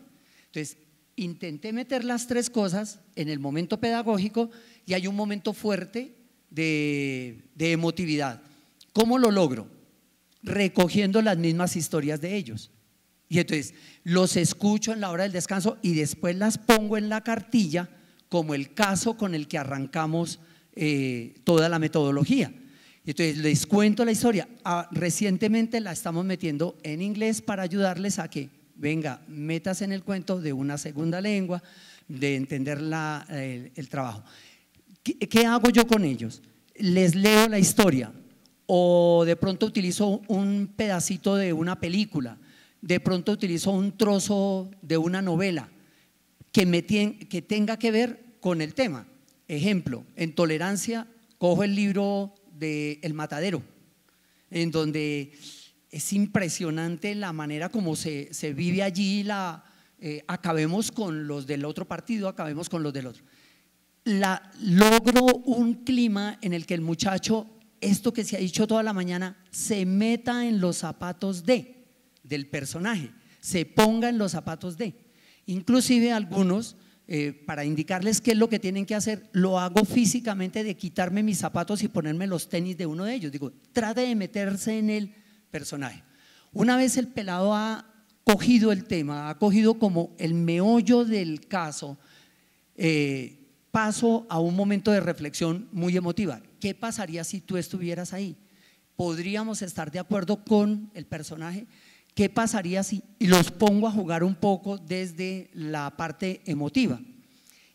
S3: Entonces, intenté meter las tres cosas en el momento pedagógico y hay un momento fuerte de, de emotividad. ¿Cómo lo logro? recogiendo las mismas historias de ellos. Y entonces los escucho en la hora del descanso y después las pongo en la cartilla como el caso con el que arrancamos eh, toda la metodología. Entonces les cuento la historia. Ah, recientemente la estamos metiendo en inglés para ayudarles a que, venga, metas en el cuento de una segunda lengua, de entender el, trabajo. ¿Qué hago yo con ellos? Les leo la historia, o de pronto utilizo un pedacito de una película, de pronto utilizo un trozo de una novela que, tenga que ver con el tema. Ejemplo, en tolerancia cojo el libro de El Matadero, en donde es impresionante la manera como se, vive allí, la, eh, acabemos con los del otro partido, acabemos con los del otro. Logro un clima en el que el muchacho esto que se ha dicho toda la mañana, se meta en los zapatos de, del personaje, se ponga en los zapatos de. Inclusive algunos, eh, para indicarles qué es lo que tienen que hacer, lo hago físicamente de quitarme mis zapatos y ponerme los tenis de uno de ellos. Digo, trate de meterse en el personaje. Una vez el pelado ha cogido el tema, ha cogido como el meollo del caso, eh, paso a un momento de reflexión muy emotiva. ¿Qué pasaría si tú estuvieras ahí? ¿Podríamos estar de acuerdo con el personaje? ¿Qué pasaría si y los pongo a jugar un poco desde la parte emotiva?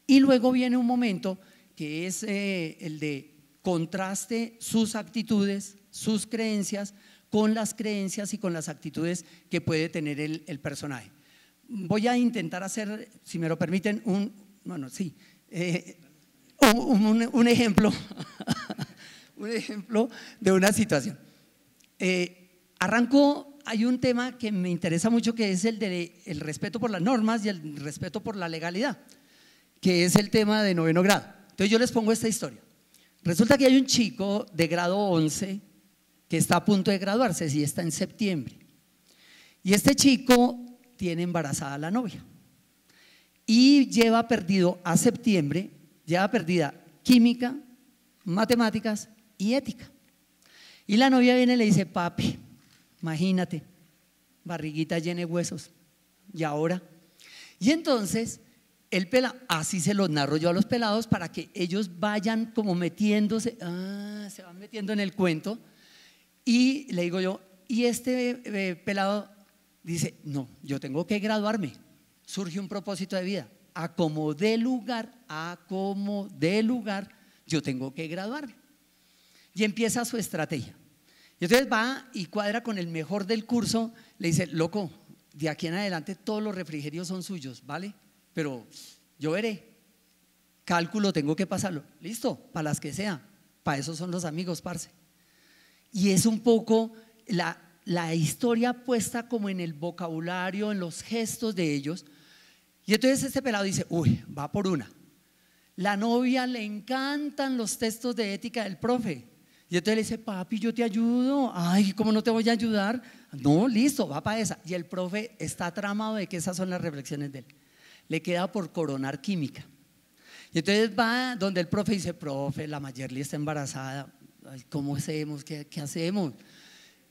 S3: Y luego viene un momento que es eh, el de contraste sus actitudes, sus creencias con las creencias y con las actitudes que puede tener el, personaje. Voy a intentar hacer, si me lo permiten, un, bueno, sí, eh, un, ejemplo, [LAUGHS] un ejemplo de una situación. Eh, arranco, hay un tema que me interesa mucho que es el de el respeto por las normas y el respeto por la legalidad, que es el tema de noveno grado. Entonces yo les pongo esta historia. Resulta que hay un chico de grado 11 que está a punto de graduarse, si está en septiembre. Y este chico tiene embarazada a la novia. Y lleva perdido a septiembre lleva perdida química, matemáticas y ética. Y la novia viene y le dice, papi, imagínate, barriguita llena de huesos. ¿Y ahora? Y entonces, el pela, así se los narro yo a los pelados para que ellos vayan como metiéndose, ah, se van metiendo en el cuento. Y le digo yo, y este eh, pelado dice, no, yo tengo que graduarme. Surge un propósito de vida. A como de lugar, a como de lugar, yo tengo que graduarme. Y empieza su estrategia. Y entonces va y cuadra con el mejor del curso, le dice, loco, de aquí en adelante todos los refrigerios son suyos, ¿vale? Pero yo veré. Cálculo tengo que pasarlo. Listo, para las que sea. Para eso son los amigos, parce. Y es un poco la, la historia puesta como en el vocabulario, en los gestos de ellos. Y entonces este pelado dice, uy, va por una. La novia le encantan los textos de ética del profe. Y entonces le dice, papi, yo te ayudo. Ay, ¿cómo no te voy a ayudar? No, listo, va para esa. Y el profe está tramado de que esas son las reflexiones de él. Le queda por coronar química. Y entonces va donde el profe dice, profe, la Mayerly está embarazada. ¿Cómo hacemos? ¿Qué, hacemos?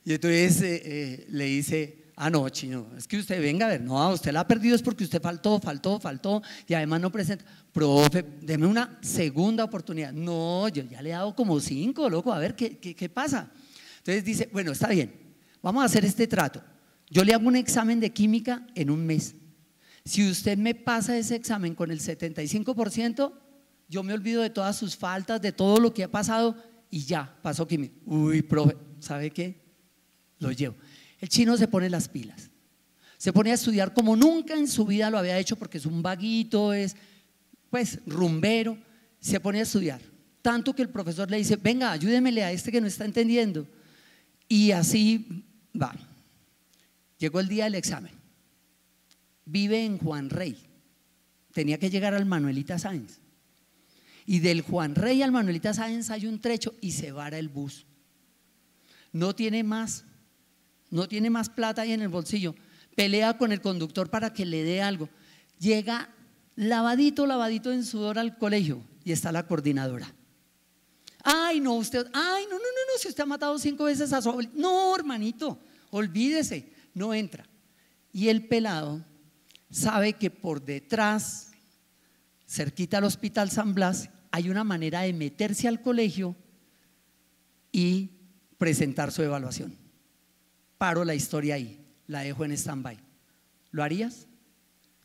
S3: Y entonces eh, eh, le dice, ah, no, chino, es que usted venga a ver, no, usted la ha perdido es porque usted faltó, faltó, faltó y además no presenta. Profe, deme una segunda oportunidad. No, yo ya le he dado como cinco, loco, a ver qué, qué, qué pasa. Entonces dice, bueno, está bien, vamos a hacer este trato. Yo le hago un examen de química en un mes. Si usted me pasa ese examen con el 75%, yo me olvido de todas sus faltas, de todo lo que ha pasado y ya, pasó química. Uy, profe, ¿sabe qué? Lo llevo. El chino se pone las pilas. Se pone a estudiar como nunca en su vida lo había hecho porque es un vaguito, es pues rumbero, se pone a estudiar. Tanto que el profesor le dice, venga, ayúdemele a este que no está entendiendo. Y así va. Llegó el día del examen. Vive en Juan Rey. Tenía que llegar al Manuelita Sáenz. Y del Juan Rey al Manuelita Sáenz hay un trecho y se vara el bus. No tiene más, no tiene más plata ahí en el bolsillo. Pelea con el conductor para que le dé algo. Llega lavadito, lavadito en sudor al colegio y está la coordinadora. Ay, no, usted, ay, no, no, no, no, si usted ha matado cinco veces a su No, hermanito, olvídese, no entra. Y el pelado sabe que por detrás, cerquita al Hospital San Blas, hay una manera de meterse al colegio y presentar su evaluación. Paro la historia ahí, la dejo en stand-by. ¿Lo harías?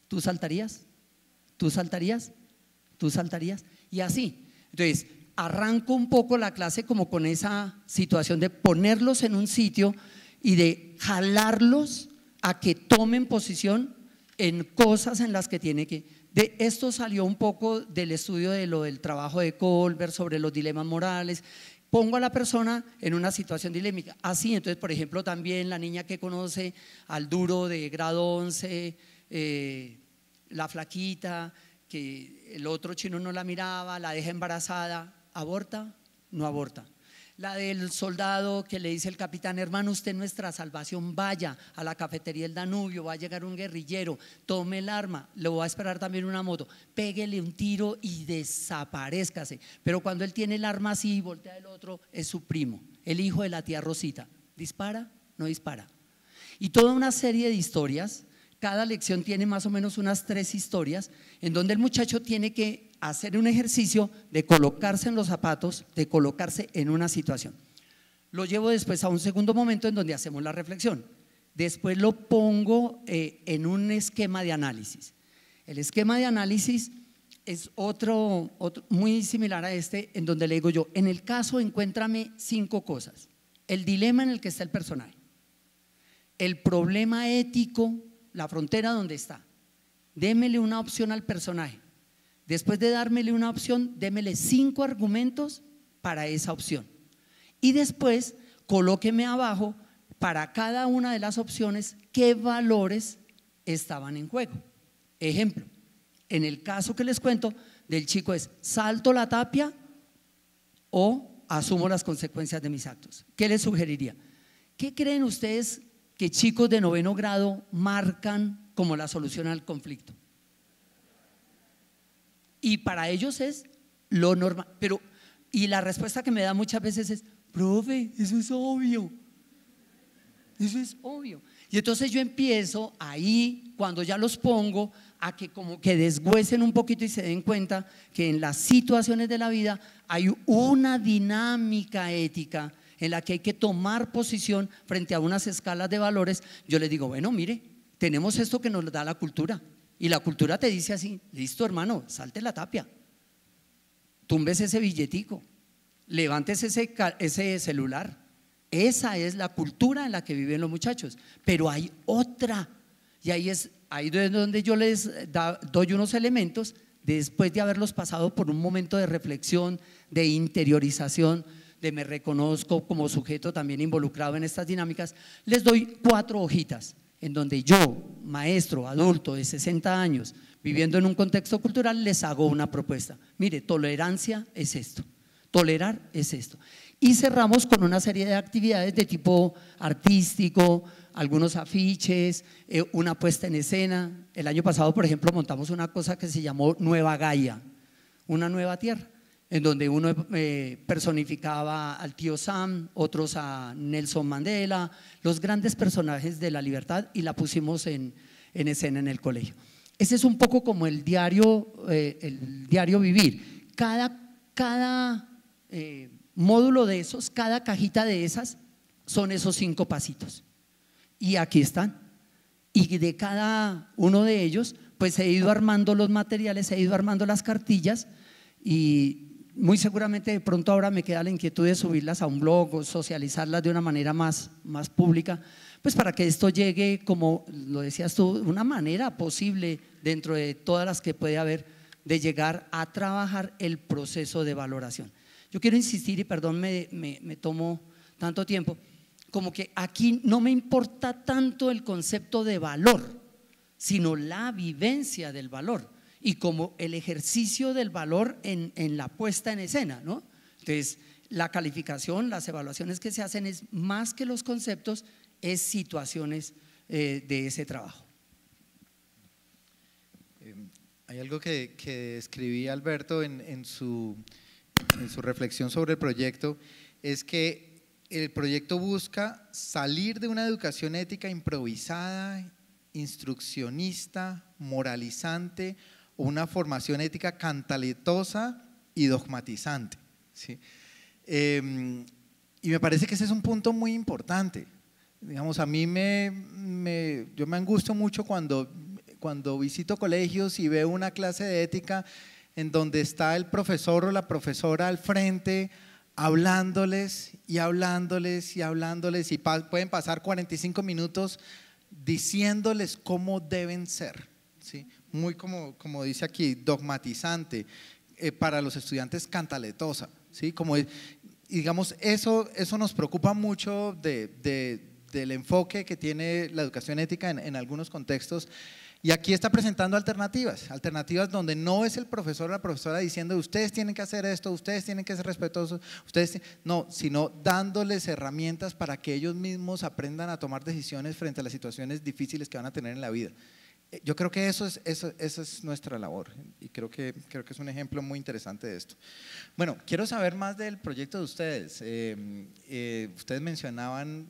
S3: ¿Tú saltarías? ¿Tú saltarías? ¿Tú saltarías? Y así. Entonces, arranco un poco la clase como con esa situación de ponerlos en un sitio y de jalarlos a que tomen posición en cosas en las que tiene que... De esto salió un poco del estudio de lo del trabajo de Colbert sobre los dilemas morales. Pongo a la persona en una situación dilémica. Así, entonces, por ejemplo, también la niña que conoce al duro de grado 11, eh, la flaquita, que el otro chino no la miraba, la deja embarazada, ¿aborta? No aborta. La del soldado que le dice el capitán, hermano, usted nuestra salvación, vaya a la cafetería del Danubio, va a llegar un guerrillero, tome el arma, le va a esperar también una moto, péguele un tiro y desaparezcase. Pero cuando él tiene el arma así y voltea el otro, es su primo, el hijo de la tía Rosita. ¿Dispara? No dispara. Y toda una serie de historias cada lección tiene más o menos unas tres historias en donde el muchacho tiene que hacer un ejercicio de colocarse en los zapatos, de colocarse en una situación. Lo llevo después a un segundo momento en donde hacemos la reflexión. Después lo pongo eh, en un esquema de análisis. El esquema de análisis es otro, muy similar a este, en donde le digo yo, en el caso encuéntrame cinco cosas. El dilema en el que está el personaje, el problema ético la frontera donde está. Démele una opción al personaje. Después de dármele una opción, démele cinco argumentos para esa opción. Y después colóqueme abajo para cada una de las opciones qué valores estaban en juego. Ejemplo, en el caso que les cuento del chico es, salto la tapia o asumo las consecuencias de mis actos. ¿Qué les sugeriría? ¿Qué creen ustedes que chicos de noveno grado marcan como la solución al conflicto. Y para ellos es lo normal. Pero, y la respuesta que me da muchas veces es, profe, eso es obvio. Eso es obvio. Y entonces yo empiezo ahí, cuando ya los pongo, a que como que desgüecen un poquito y se den cuenta que en las situaciones de la vida hay una dinámica ética en la que hay que tomar posición frente a unas escalas de valores, yo les digo, bueno, mire, tenemos esto que nos da la cultura. Y la cultura te dice así, listo hermano, salte la tapia, tumbes ese billetico, levantes ese, ese celular. Esa es la cultura en la que viven los muchachos. Pero hay otra. Y ahí es ahí donde yo les doy unos elementos después de haberlos pasado por un momento de reflexión, de interiorización, de me reconozco como sujeto también involucrado en estas dinámicas, les doy cuatro hojitas en donde yo, maestro, adulto de 60 años, viviendo en un contexto cultural, les hago una propuesta. Mire, tolerancia es esto, tolerar es esto. Y cerramos con una serie de actividades de tipo artístico, algunos afiches, eh, una puesta en escena. El año pasado, por ejemplo, montamos una cosa que se llamó Nueva Gaia, una nueva tierra, en donde uno eh, personificaba al tío Sam, otros a Nelson Mandela, los grandes personajes de la libertad y la pusimos en, escena en el colegio. Ese es un poco como el diario, eh, el diario vivir. Cada, cada módulo de esos, cada cajita de esas, son esos cinco pasitos. Y aquí están. Y de cada uno de ellos, pues he ido armando los materiales, he ido armando las cartillas y muy seguramente de pronto ahora me queda la inquietud de subirlas a un blog o socializarlas de una manera más, más pública, pues para que esto llegue, como lo decías tú, una manera posible dentro de todas las que puede haber, de llegar a trabajar el proceso de valoración. Yo quiero insistir, y perdón, me, me, me tomo tanto tiempo, como que aquí no me importa tanto el concepto de valor, sino la vivencia del valor y como el ejercicio del valor en, la puesta en escena, ¿no? Entonces, la calificación, las evaluaciones que se hacen es más que los conceptos, es situaciones eh, de ese trabajo.
S2: Eh, hay algo que, que escribí Alberto en, su, en su reflexión sobre el proyecto, es que el proyecto busca salir de una educación ética improvisada, instruccionista, moralizante, una formación ética cantaletosa y dogmatizante. Em, y me parece que ese es un punto muy importante. Digamos, a mí me, yo me angustio mucho cuando, cuando visito colegios y veo una clase de ética en donde está el profesor o la profesora al frente hablándoles y hablándoles y hablándoles y pueden pasar 45 minutos diciéndoles cómo deben ser, ¿sí? Muy como, como dice aquí, dogmatizante, eh, para los estudiantes cantaletosa, ¿sí? como, digamos, eso, eso nos preocupa mucho de, del enfoque que tiene la educación ética en, algunos contextos y aquí está presentando alternativas, alternativas donde no es el profesor o la profesora diciendo ustedes tienen que hacer esto, ustedes tienen que ser respetuosos, ustedes no, sino dándoles herramientas para que ellos mismos aprendan a tomar decisiones frente a las situaciones difíciles que van a tener en la vida. Yo creo que eso es, eso, es nuestra labor y creo que, creo que es un ejemplo muy interesante de esto. Bueno, quiero saber más del proyecto de ustedes. Eh, eh, ustedes mencionaban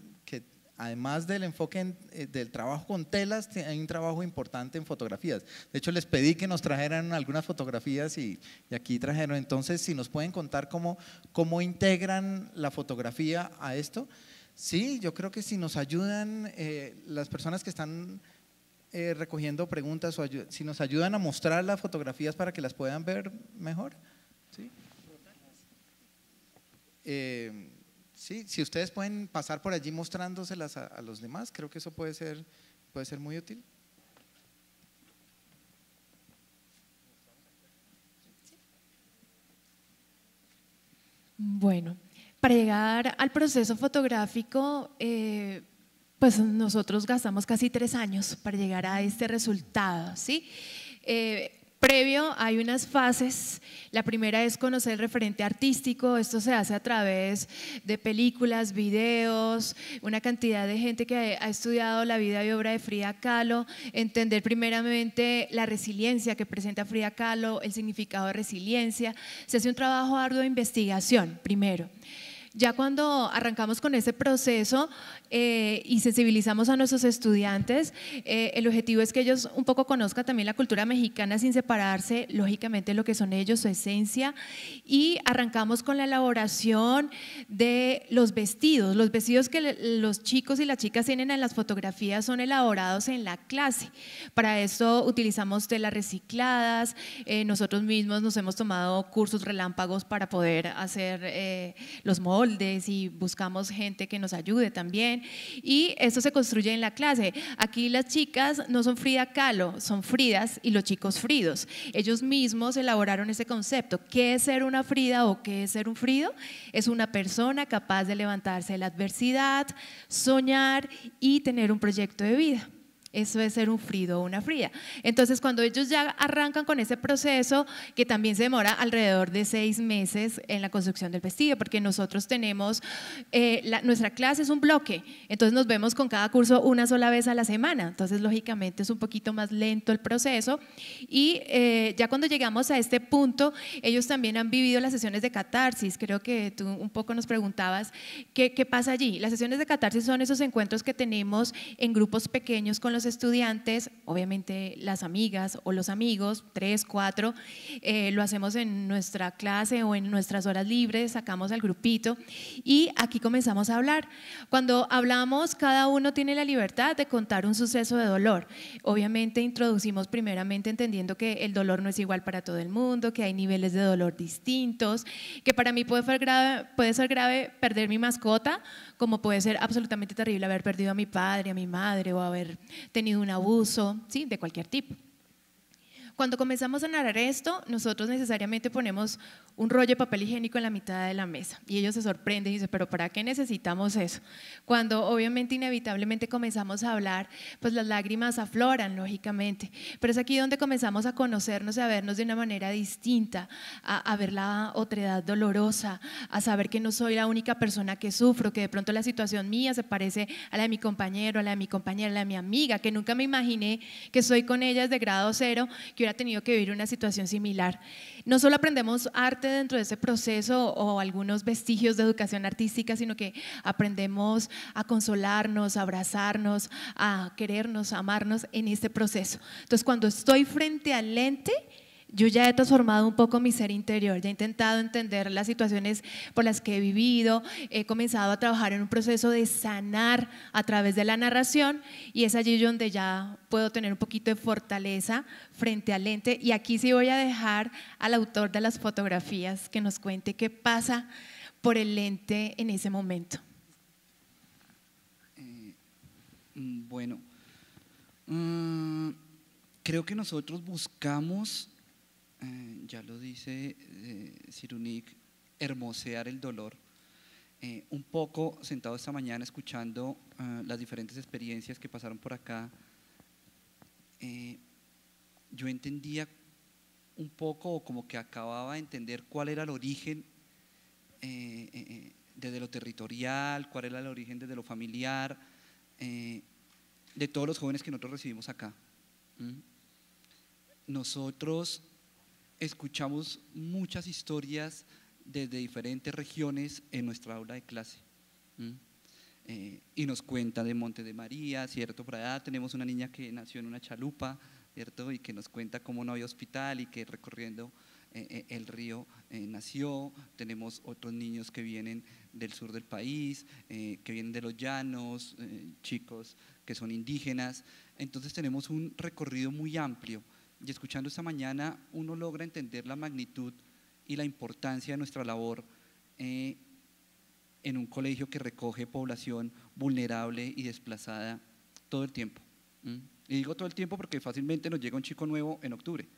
S2: además del enfoque eh, del trabajo con telas, hay un trabajo importante en fotografías. De hecho, les pedí que nos trajeran algunas fotografías y, aquí trajeron. Entonces, si nos pueden contar cómo, cómo integran la fotografía a esto. Sí, yo creo que si nos ayudan eh, las personas que están eh, recogiendo preguntas o si nos ayudan a mostrar las fotografías para que las puedan ver mejor. ¿sí? Sí, si ustedes pueden pasar por allí mostrándoselas a, los demás, creo que eso puede ser, puede ser muy útil.
S4: Bueno, para llegar al proceso fotográfico, eh, pues nosotros gastamos casi tres años para llegar a este resultado, ¿sí? Eh, Previo hay unas fases. La primera es conocer el referente artístico. Esto se hace a través de películas, videos, una cantidad de gente que ha estudiado la vida y obra de Frida Kahlo, entender primeramente la resiliencia que presenta Frida Kahlo, el significado de resiliencia. Se hace un trabajo arduo de investigación primero. Ya cuando arrancamos con ese proceso eh, y sensibilizamos a nuestros estudiantes, eh, el objetivo es que ellos un poco conozcan también la cultura mexicana sin separarse, lógicamente, lo que son ellos, su esencia. Y arrancamos con la elaboración de los vestidos. Los vestidos que los chicos y las chicas tienen en las fotografías son elaborados en la clase. Para esto utilizamos telas recicladas. Eh, nosotros mismos nos hemos tomado cursos relámpagos para poder hacer los moldes y buscamos gente que nos ayude también. Y eso se construye en la clase. Aquí las chicas no son Frida Kahlo, son Fridas y los chicos Fridos. Ellos mismos elaboraron ese concepto. ¿Qué es ser una Frida o qué es ser un Frido? Es una persona capaz de levantarse de la adversidad, soñar y tener un proyecto de vida. Eso es ser un frido o una fría. Entonces, cuando ellos ya arrancan con ese proceso, que también se demora alrededor de seis meses en la construcción del vestido, porque nosotros tenemos, eh, nuestra clase es un bloque, entonces nos vemos con cada curso una sola vez a la semana, entonces lógicamente es un poquito más lento el proceso. Y eh, ya cuando llegamos a este punto, ellos también han vivido las sesiones de catarsis, creo que tú un poco nos preguntabas, ¿qué, qué pasa allí? Las sesiones de catarsis son esos encuentros que tenemos en grupos pequeños con los estudiantes, obviamente las amigas o los amigos, tres, cuatro, eh, lo hacemos en nuestra clase o en nuestras horas libres, sacamos al grupito y aquí comenzamos a hablar. Cuando hablamos, cada uno tiene la libertad de contar un suceso de dolor. Obviamente introducimos primeramente entendiendo que el dolor no es igual para todo el mundo, que hay niveles de dolor distintos, que para mí puede ser grave, puede ser grave perder mi mascota, como puede ser absolutamente terrible haber perdido a mi padre, a mi madre o haber tenido un abuso, ¿sí? de cualquier tipo. Cuando comenzamos a narrar esto, nosotros necesariamente ponemos un rollo de papel higiénico en la mitad de la mesa y ellos se sorprenden y dicen, pero ¿para qué necesitamos eso? Cuando obviamente inevitablemente comenzamos a hablar, pues las lágrimas afloran, lógicamente, pero es aquí donde comenzamos a conocernos y a vernos de una manera distinta, a, ver la otredad dolorosa, a saber que no soy la única persona que sufro, que de pronto la situación mía se parece a la de mi compañero, a la de mi compañera, a la de mi amiga, que nunca me imaginé que soy con ellas de grado cero, que hubiera tenido que vivir una situación similar. No solo aprendemos arte dentro de ese proceso o algunos vestigios de educación artística, sino que aprendemos a consolarnos, a abrazarnos, a querernos, a amarnos en este proceso. Entonces, cuando estoy frente al lente, yo ya he transformado un poco mi ser interior, ya he intentado entender las situaciones por las que he vivido, he comenzado a trabajar en un proceso de sanar a través de la narración y es allí donde ya puedo tener un poquito de fortaleza frente al lente y aquí sí voy a dejar al autor de las fotografías que nos cuente qué pasa por el lente en ese momento.
S5: Eh, mm, bueno, mm, creo que nosotros buscamos eh, ya lo dice eh, Cirunik, hermosear el dolor. Eh, un poco sentado esta mañana escuchando las diferentes experiencias que pasaron por acá, yo entendía un poco, como que acababa de entender cuál era el origen desde lo territorial, cuál era el origen desde lo familiar, de todos los jóvenes que nosotros recibimos acá. Nosotros escuchamos muchas historias desde diferentes regiones en nuestra aula de clase. Eh, y nos cuenta de Monte de María, ¿cierto? Por allá tenemos una niña que nació en una chalupa, ¿cierto? Y que nos cuenta cómo no había hospital y que recorriendo eh, eh, el río nació. Tenemos otros niños que vienen del sur del país, que vienen de los llanos, chicos que son indígenas. Entonces tenemos un recorrido muy amplio y escuchando esta mañana uno logra entender la magnitud y la importancia de nuestra labor eh, en un colegio que recoge población vulnerable y desplazada todo el tiempo. Y digo todo el tiempo porque fácilmente nos llega un chico nuevo en octubre.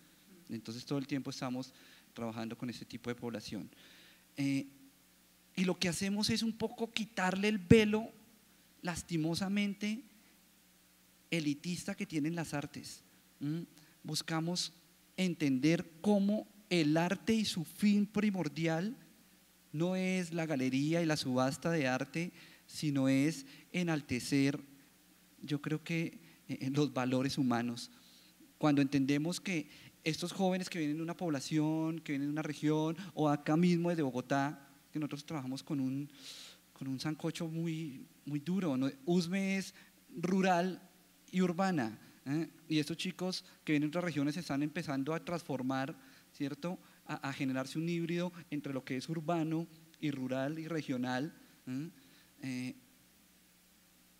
S5: Entonces todo el tiempo estamos trabajando con ese tipo de población. Eh, y lo que hacemos es un poco quitarle el velo lastimosamente elitista que tienen las artes buscamos entender cómo el arte y su fin primordial no es la galería y la subasta de arte, sino es enaltecer, yo creo que eh, los valores humanos. Cuando entendemos que estos jóvenes que vienen de una población, que vienen de una región o acá mismo desde Bogotá, que nosotros trabajamos con un, con un sancocho muy, muy duro. Usme es rural y urbana. ¿Eh? Y estos chicos que vienen de otras regiones están empezando a transformar, ¿cierto? A, generarse un híbrido entre lo que es urbano y rural y regional. ¿eh? Eh,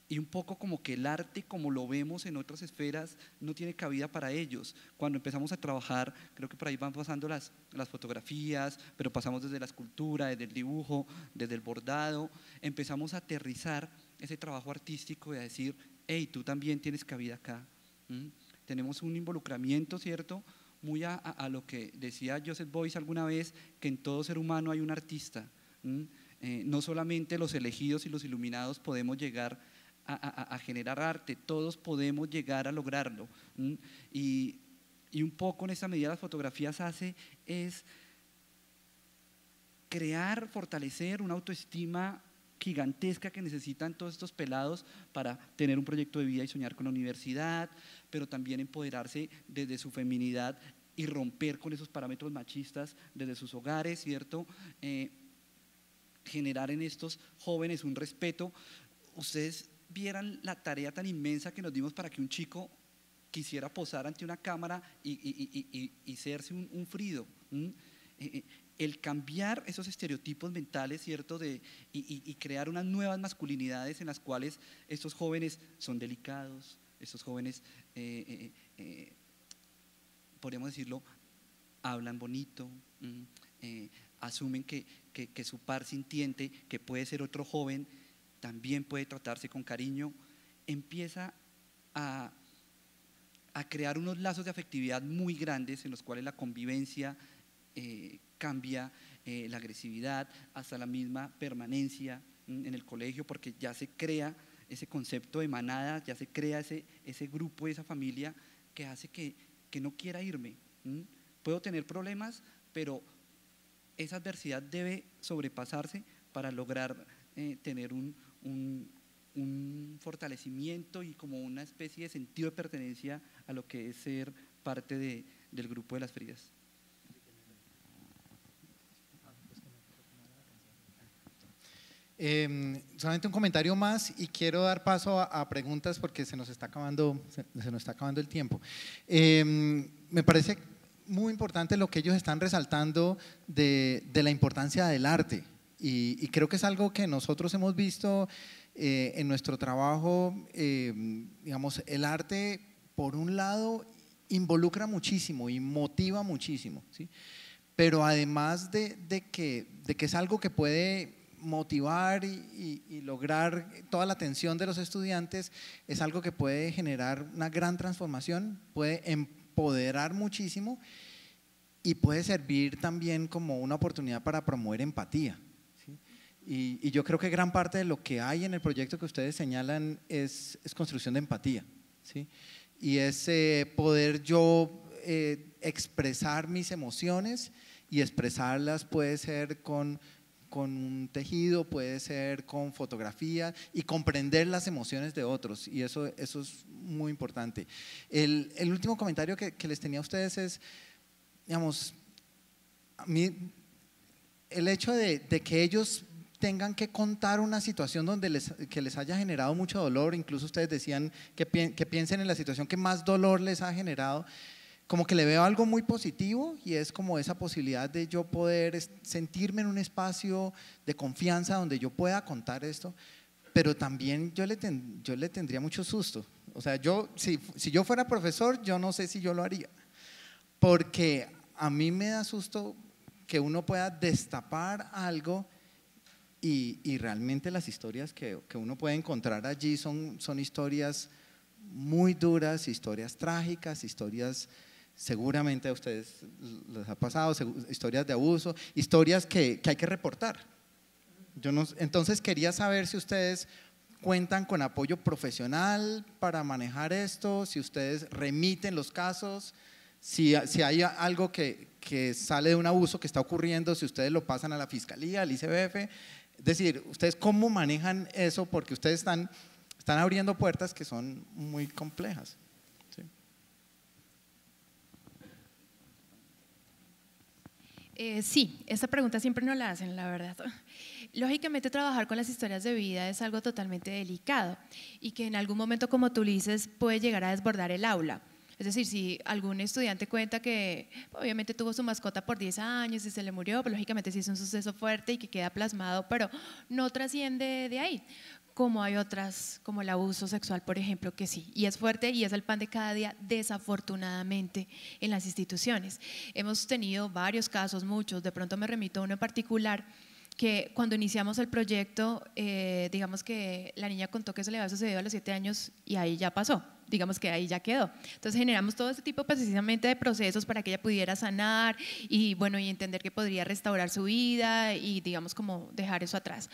S5: y un poco como que el arte, como lo vemos en otras esferas, no tiene cabida para ellos. Cuando empezamos a trabajar, creo que por ahí van pasando las, las fotografías, pero pasamos desde la escultura, desde el dibujo, desde el bordado, empezamos a aterrizar ese trabajo artístico y a decir, hey, tú también tienes cabida acá. Tenemos un involucramiento, ¿cierto? Muy a, lo que decía Joseph Boyce alguna vez, que en todo ser humano hay un artista. Eh, no solamente los elegidos y los iluminados podemos llegar a, generar arte, todos podemos llegar a lograrlo. Y, un poco en esa medida las fotografías hace es crear, fortalecer una autoestima gigantesca que necesitan todos estos pelados para tener un proyecto de vida y soñar con la universidad, pero también empoderarse desde su feminidad y romper con esos parámetros machistas desde sus hogares, ¿cierto? Eh, generar en estos jóvenes un respeto. Ustedes vieran la tarea tan inmensa que nos dimos para que un chico quisiera posar ante una cámara y, y, y, serse un, frido. Eh, eh, el cambiar esos estereotipos mentales, ¿cierto? De, y, crear unas nuevas masculinidades en las cuales estos jóvenes son delicados, estos jóvenes, eh, podríamos decirlo, hablan bonito, asumen que, que, su par sintiente, que puede ser otro joven, también puede tratarse con cariño, empieza a, crear unos lazos de afectividad muy grandes en los cuales la convivencia eh, cambia, eh, la agresividad, hasta la misma permanencia en el colegio, porque ya se crea ese concepto de manada, ya se crea ese, ese grupo, esa familia que hace que, no quiera irme. Puedo tener problemas, pero esa adversidad debe sobrepasarse para lograr eh, tener un, un, fortalecimiento y como una especie de sentido de pertenencia a lo que es ser parte de, del grupo de las frías.
S2: Em, solamente un comentario más y quiero dar paso a, preguntas porque se nos está acabando, se, nos está acabando el tiempo. Em, me parece muy importante lo que ellos están resaltando de, de la importancia del arte. Y, creo que es algo que nosotros hemos visto eh, en nuestro trabajo, eh, digamos, el arte, por un lado, involucra muchísimo y motiva muchísimo, ¿sí? pero además de, de, que, de que es algo que puede motivar y, lograr toda la atención de los estudiantes, es algo que puede generar una gran transformación, puede empoderar muchísimo y puede servir también como una oportunidad para promover empatía. Y, yo creo que gran parte de lo que hay en el proyecto que ustedes señalan es, construcción de empatía. Y es eh, poder yo eh, expresar mis emociones y expresarlas puede ser con, con un tejido, puede ser con fotografía y comprender las emociones de otros. Y eso, eso es muy importante. El, el último comentario que, que les tenía a ustedes es, digamos, a mí, el hecho de, de que ellos tengan que contar una situación donde les, que les haya generado mucho dolor, incluso ustedes decían que, que piensen en la situación que más dolor les ha generado, como que le veo algo muy positivo y es como esa posibilidad de yo poder sentirme en un espacio de confianza donde yo pueda contar esto, pero también yo le, yo le tendría mucho susto. O sea, yo, si, si yo fuera profesor, yo no sé si yo lo haría, porque a mí me da susto que uno pueda destapar algo y, realmente las historias que, que, uno puede encontrar allí son, son historias muy duras, historias trágicas, historias seguramente a ustedes les ha pasado, historias de abuso, historias que, que hay que reportar. Yo entonces quería saber si ustedes cuentan con apoyo profesional para manejar esto, si ustedes remiten los casos, si, si hay algo que, que, sale de un abuso que está ocurriendo, si ustedes lo pasan a la fiscalía, al ICBF, es decir, ¿ustedes cómo manejan eso? Porque ustedes están, están abriendo puertas que son muy complejas.
S4: Eh, sí, esta pregunta siempre nos la hacen, la verdad. Lógicamente trabajar con las historias de vida es algo totalmente delicado y que en algún momento, como tú dices, puede llegar a desbordar el aula. Es decir, si algún estudiante cuenta que obviamente tuvo su mascota por 10 años y se le murió, pues lógicamente sí es un suceso fuerte y que queda plasmado, pero no trasciende de ahí como hay otras, como el abuso sexual, por ejemplo, que sí, y es fuerte y es el pan de cada día, desafortunadamente, en las instituciones. Hemos tenido varios casos, muchos, de pronto me remito a uno en particular, que cuando iniciamos el proyecto, eh, digamos que la niña contó que se le había sucedido a los siete años y ahí ya pasó digamos que ahí ya quedó. Entonces generamos todo este tipo precisamente de procesos para que ella pudiera sanar y bueno, y entender que podría restaurar su vida y digamos como dejar eso atrás.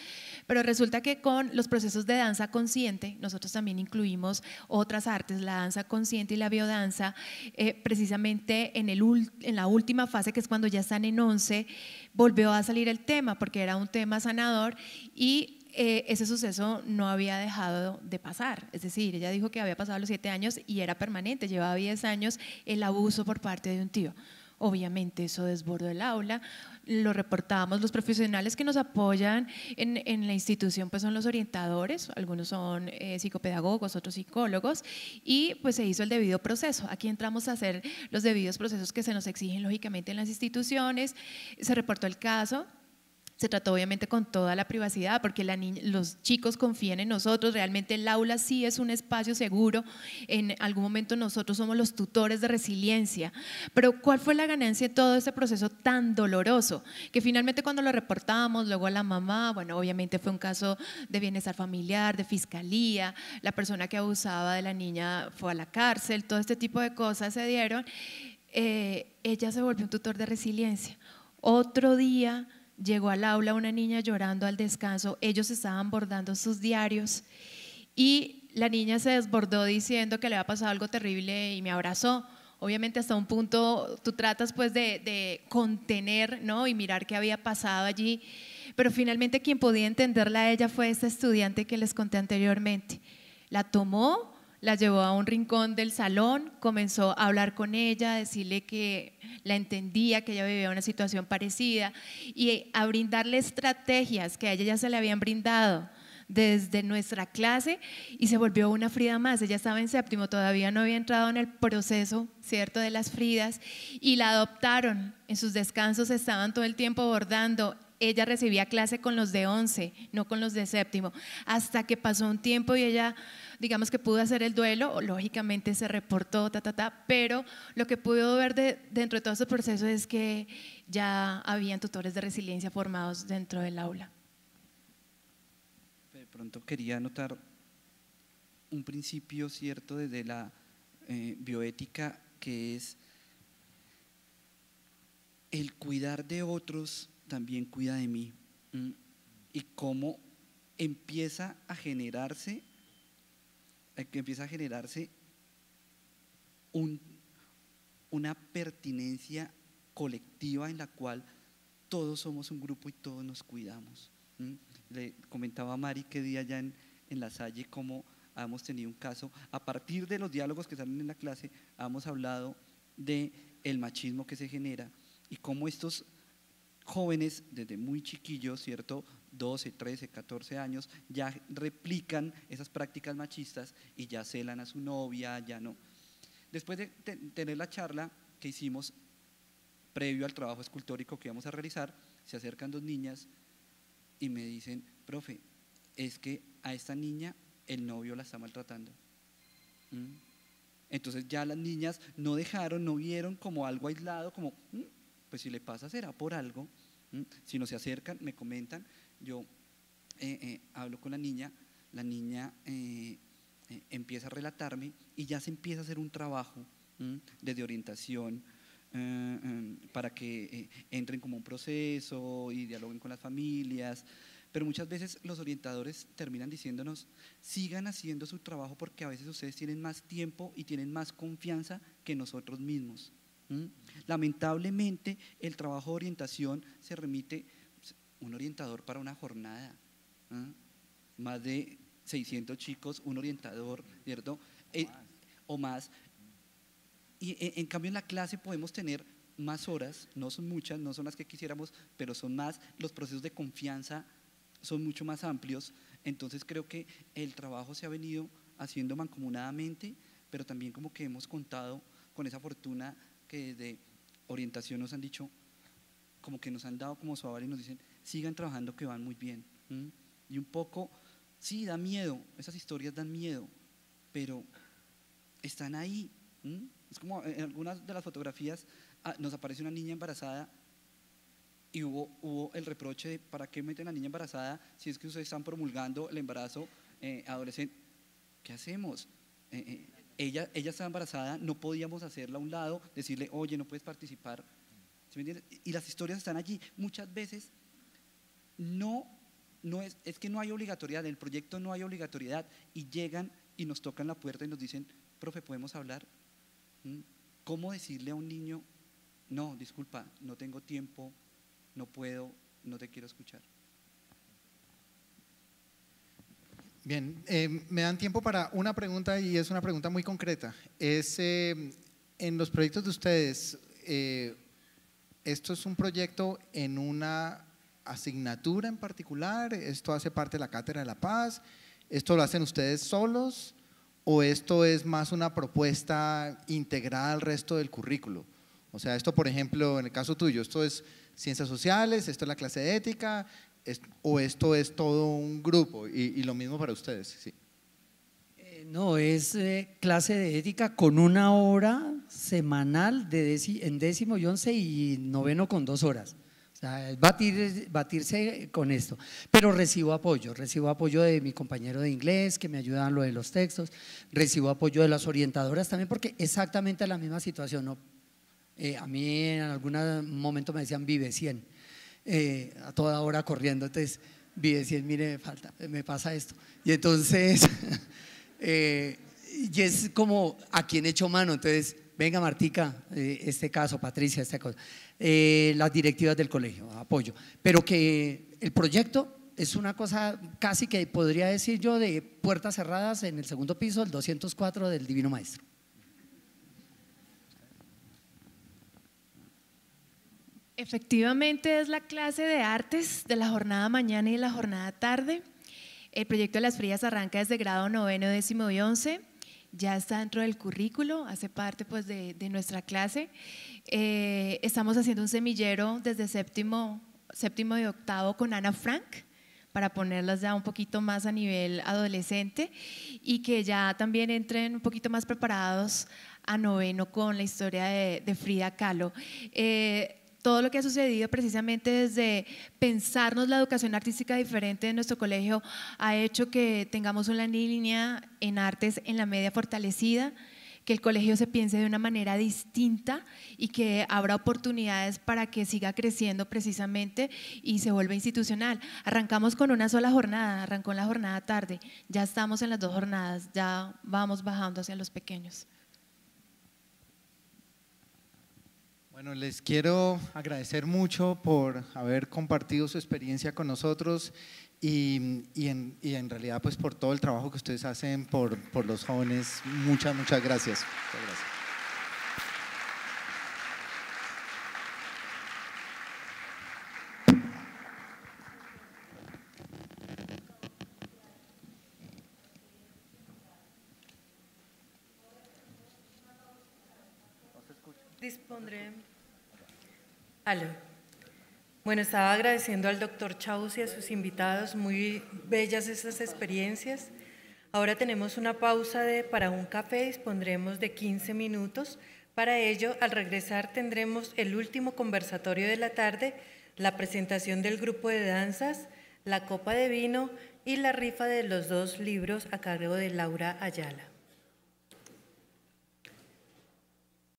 S4: Pero resulta que con los procesos de danza consciente, nosotros también incluimos otras artes, la danza consciente y la biodanza, eh, precisamente en, el, en la última fase, que es cuando ya están en 11, volvió a salir el tema, porque era un tema sanador y eh, ese suceso no había dejado de pasar. Es decir, ella dijo que había pasado los siete años y era permanente, llevaba diez años el abuso por parte de un tío. Obviamente eso desbordó el aula, lo reportamos, los profesionales que nos apoyan en, la institución pues son los orientadores, algunos son eh, psicopedagogos, otros psicólogos, y pues se hizo el debido proceso. Aquí entramos a hacer los debidos procesos que se nos exigen lógicamente en las instituciones, se reportó el caso, se trató obviamente con toda la privacidad, porque los chicos confían en nosotros, realmente el aula sí es un espacio seguro, en algún momento nosotros somos los tutores de resiliencia, pero ¿cuál fue la ganancia de todo ese proceso tan doloroso? Que finalmente cuando lo reportamos, luego a la mamá, bueno, obviamente fue un caso de bienestar familiar, de fiscalía, la persona que abusaba de la niña fue a la cárcel, todo este tipo de cosas se dieron, eh, ella se volvió un tutor de resiliencia. Otro día Llegó al aula una niña llorando al descanso, ellos estaban bordando sus diarios y la niña se desbordó diciendo que le había pasado algo terrible y me abrazó. Obviamente hasta un punto tú tratas pues de, contener ¿no? y mirar qué había pasado allí, pero finalmente quien podía entenderla a ella fue esta estudiante que les conté anteriormente. La tomó, la llevó a un rincón del salón, comenzó a hablar con ella, a decirle que la entendía, que ella vivía una situación parecida y a brindarle estrategias que a ella ya se le habían brindado desde nuestra clase y se volvió una Frida más. Ella estaba en séptimo, todavía no había entrado en el proceso, ¿cierto?, de las Fridas y la adoptaron. En sus descansos estaban todo el tiempo bordando. Ella recibía clase con los de once, no con los de séptimo, hasta que pasó un tiempo y ella digamos que pudo hacer el duelo, lógicamente se reportó, ta, ta, ta, pero lo que pudo ver dentro de todo ese proceso es que ya habían tutores de resiliencia formados dentro del aula.
S5: De pronto quería anotar un principio cierto desde la eh, bioética que es el cuidar de otros también cuida de mí. Y cómo empieza a generarse que empieza a generarse una pertinencia colectiva en la cual todos somos un grupo y todos nos cuidamos. Le comentaba a Mari que día ya en, en La Salle cómo hemos tenido un caso, a partir de los diálogos que salen en la clase, hemos hablado de machismo que se genera y cómo estos jóvenes desde muy chiquillos, ¿cierto? 12, 13, 14 años, ya replican esas prácticas machistas y ya celan a su novia, ya no. Después de tener la charla que hicimos previo al trabajo escultórico que íbamos a realizar, se acercan dos niñas y me dicen, profe, es que a esta niña el novio la está maltratando. ¿Mm? Entonces ya las niñas no dejaron, no vieron como algo aislado, como, mm, pues si le pasa será por algo. ¿Mm? Si no se acercan, me comentan, yo eh, eh, hablo con la niña, la niña eh, empieza a relatarme y ya se empieza a hacer un trabajo desde orientación para que entren como un proceso y dialoguen con las familias. Pero muchas veces los orientadores terminan diciéndonos, sigan haciendo su trabajo porque a veces ustedes tienen más tiempo y tienen más confianza que nosotros mismos. Lamentablemente, el trabajo de orientación se remite un orientador para una jornada, más de 600 chicos, un orientador, ¿cierto? Eh, o más. Y en, cambio en la clase podemos tener más horas, no son muchas, no son las que quisiéramos, pero son más, los procesos de confianza son mucho más amplios, entonces creo que el trabajo se ha venido haciendo mancomunadamente, pero también como que hemos contado con esa fortuna que desde orientación nos han dicho, como que nos han dado como su aval y nos dicen, sigan trabajando que van muy bien. Y un poco, sí, da miedo, esas historias dan miedo, pero están ahí. Es como en algunas de las fotografías ah, nos aparece una niña embarazada y hubo, hubo el reproche de ¿para qué meten a la niña embarazada si es que ustedes están promulgando el embarazo eh, adolescente? ¿Qué hacemos? Eh, eh, ella, ella estaba embarazada, no podíamos hacerla a un lado, decirle, oye, no puedes participar. y las historias están allí. Muchas veces no, no es, es que no hay obligatoriedad, en el proyecto no hay obligatoriedad y llegan y nos tocan la puerta y nos dicen, profe, ¿podemos hablar? ¿Mm? ¿Cómo decirle a un niño, no, disculpa, no tengo tiempo, no puedo, no te quiero escuchar?
S2: Bien, eh, me dan tiempo para una pregunta y es una pregunta muy concreta. Es, eh, en los proyectos de ustedes, eh, ¿esto es un proyecto en una asignatura en particular? ¿Esto hace parte de la Cátedra de la Paz? ¿Esto lo hacen ustedes solos? ¿O esto es más una propuesta integrada al resto del currículo? O sea, esto, por ejemplo, en el caso tuyo, esto es ciencias sociales, esto es la clase de ética, o esto es todo un grupo y, lo mismo para ustedes. Sí.
S3: Eh, no, es eh, clase de ética con una hora semanal de en décimo y once y noveno con dos horas. O sea, batir, batirse con esto. Pero recibo apoyo, recibo apoyo de mi compañero de inglés que me ayudan lo de los textos, recibo apoyo de las orientadoras también porque exactamente la misma situación. ¿no? Eh, a mí en algún momento me decían vive 100 eh, a toda hora corriendo. Entonces vi decir, mire, me falta, me pasa esto. Y entonces, [LAUGHS] eh, y es como a quien he hecho mano. Entonces, venga Martica, eh, este caso, Patricia, esta cosa. las directivas del colegio, apoyo. Pero que el proyecto es una cosa casi que podría decir yo de puertas cerradas en el segundo piso, el 204 del Divino Maestro.
S4: Efectivamente es la clase de artes de la jornada mañana y la jornada tarde. El proyecto de las frías arranca desde grado noveno, décimo y once. Ya está dentro del currículo, hace parte pues de, nuestra clase. Eh, estamos haciendo un semillero desde séptimo, séptimo y octavo con Ana Frank para ponerlas ya un poquito más a nivel adolescente y que ya también entren un poquito más preparados a noveno con la historia de, Frida Kahlo. Eh, todo lo que ha sucedido precisamente desde pensarnos la educación artística diferente en nuestro colegio ha hecho que tengamos una línea en artes en la media fortalecida, que el colegio se piense de una manera distinta y que habrá oportunidades para que siga creciendo precisamente y se vuelva institucional. Arrancamos con una sola jornada, arrancó en la jornada tarde, ya estamos en las dos jornadas, ya vamos bajando hacia los pequeños.
S2: Bueno, les quiero agradecer mucho por haber compartido su experiencia con nosotros y, en, realidad pues por todo el trabajo que ustedes hacen por, por los jóvenes. Muchas, muchas gracias. Muchas gracias.
S1: Bueno, estaba agradeciendo al doctor Chaus y a sus invitados, muy bellas esas experiencias. Ahora tenemos una pausa de, para un café, dispondremos de 15 minutos. Para ello, al regresar tendremos el último conversatorio de la tarde, la presentación del grupo de danzas, la copa de vino y la rifa de los dos libros a cargo de Laura Ayala.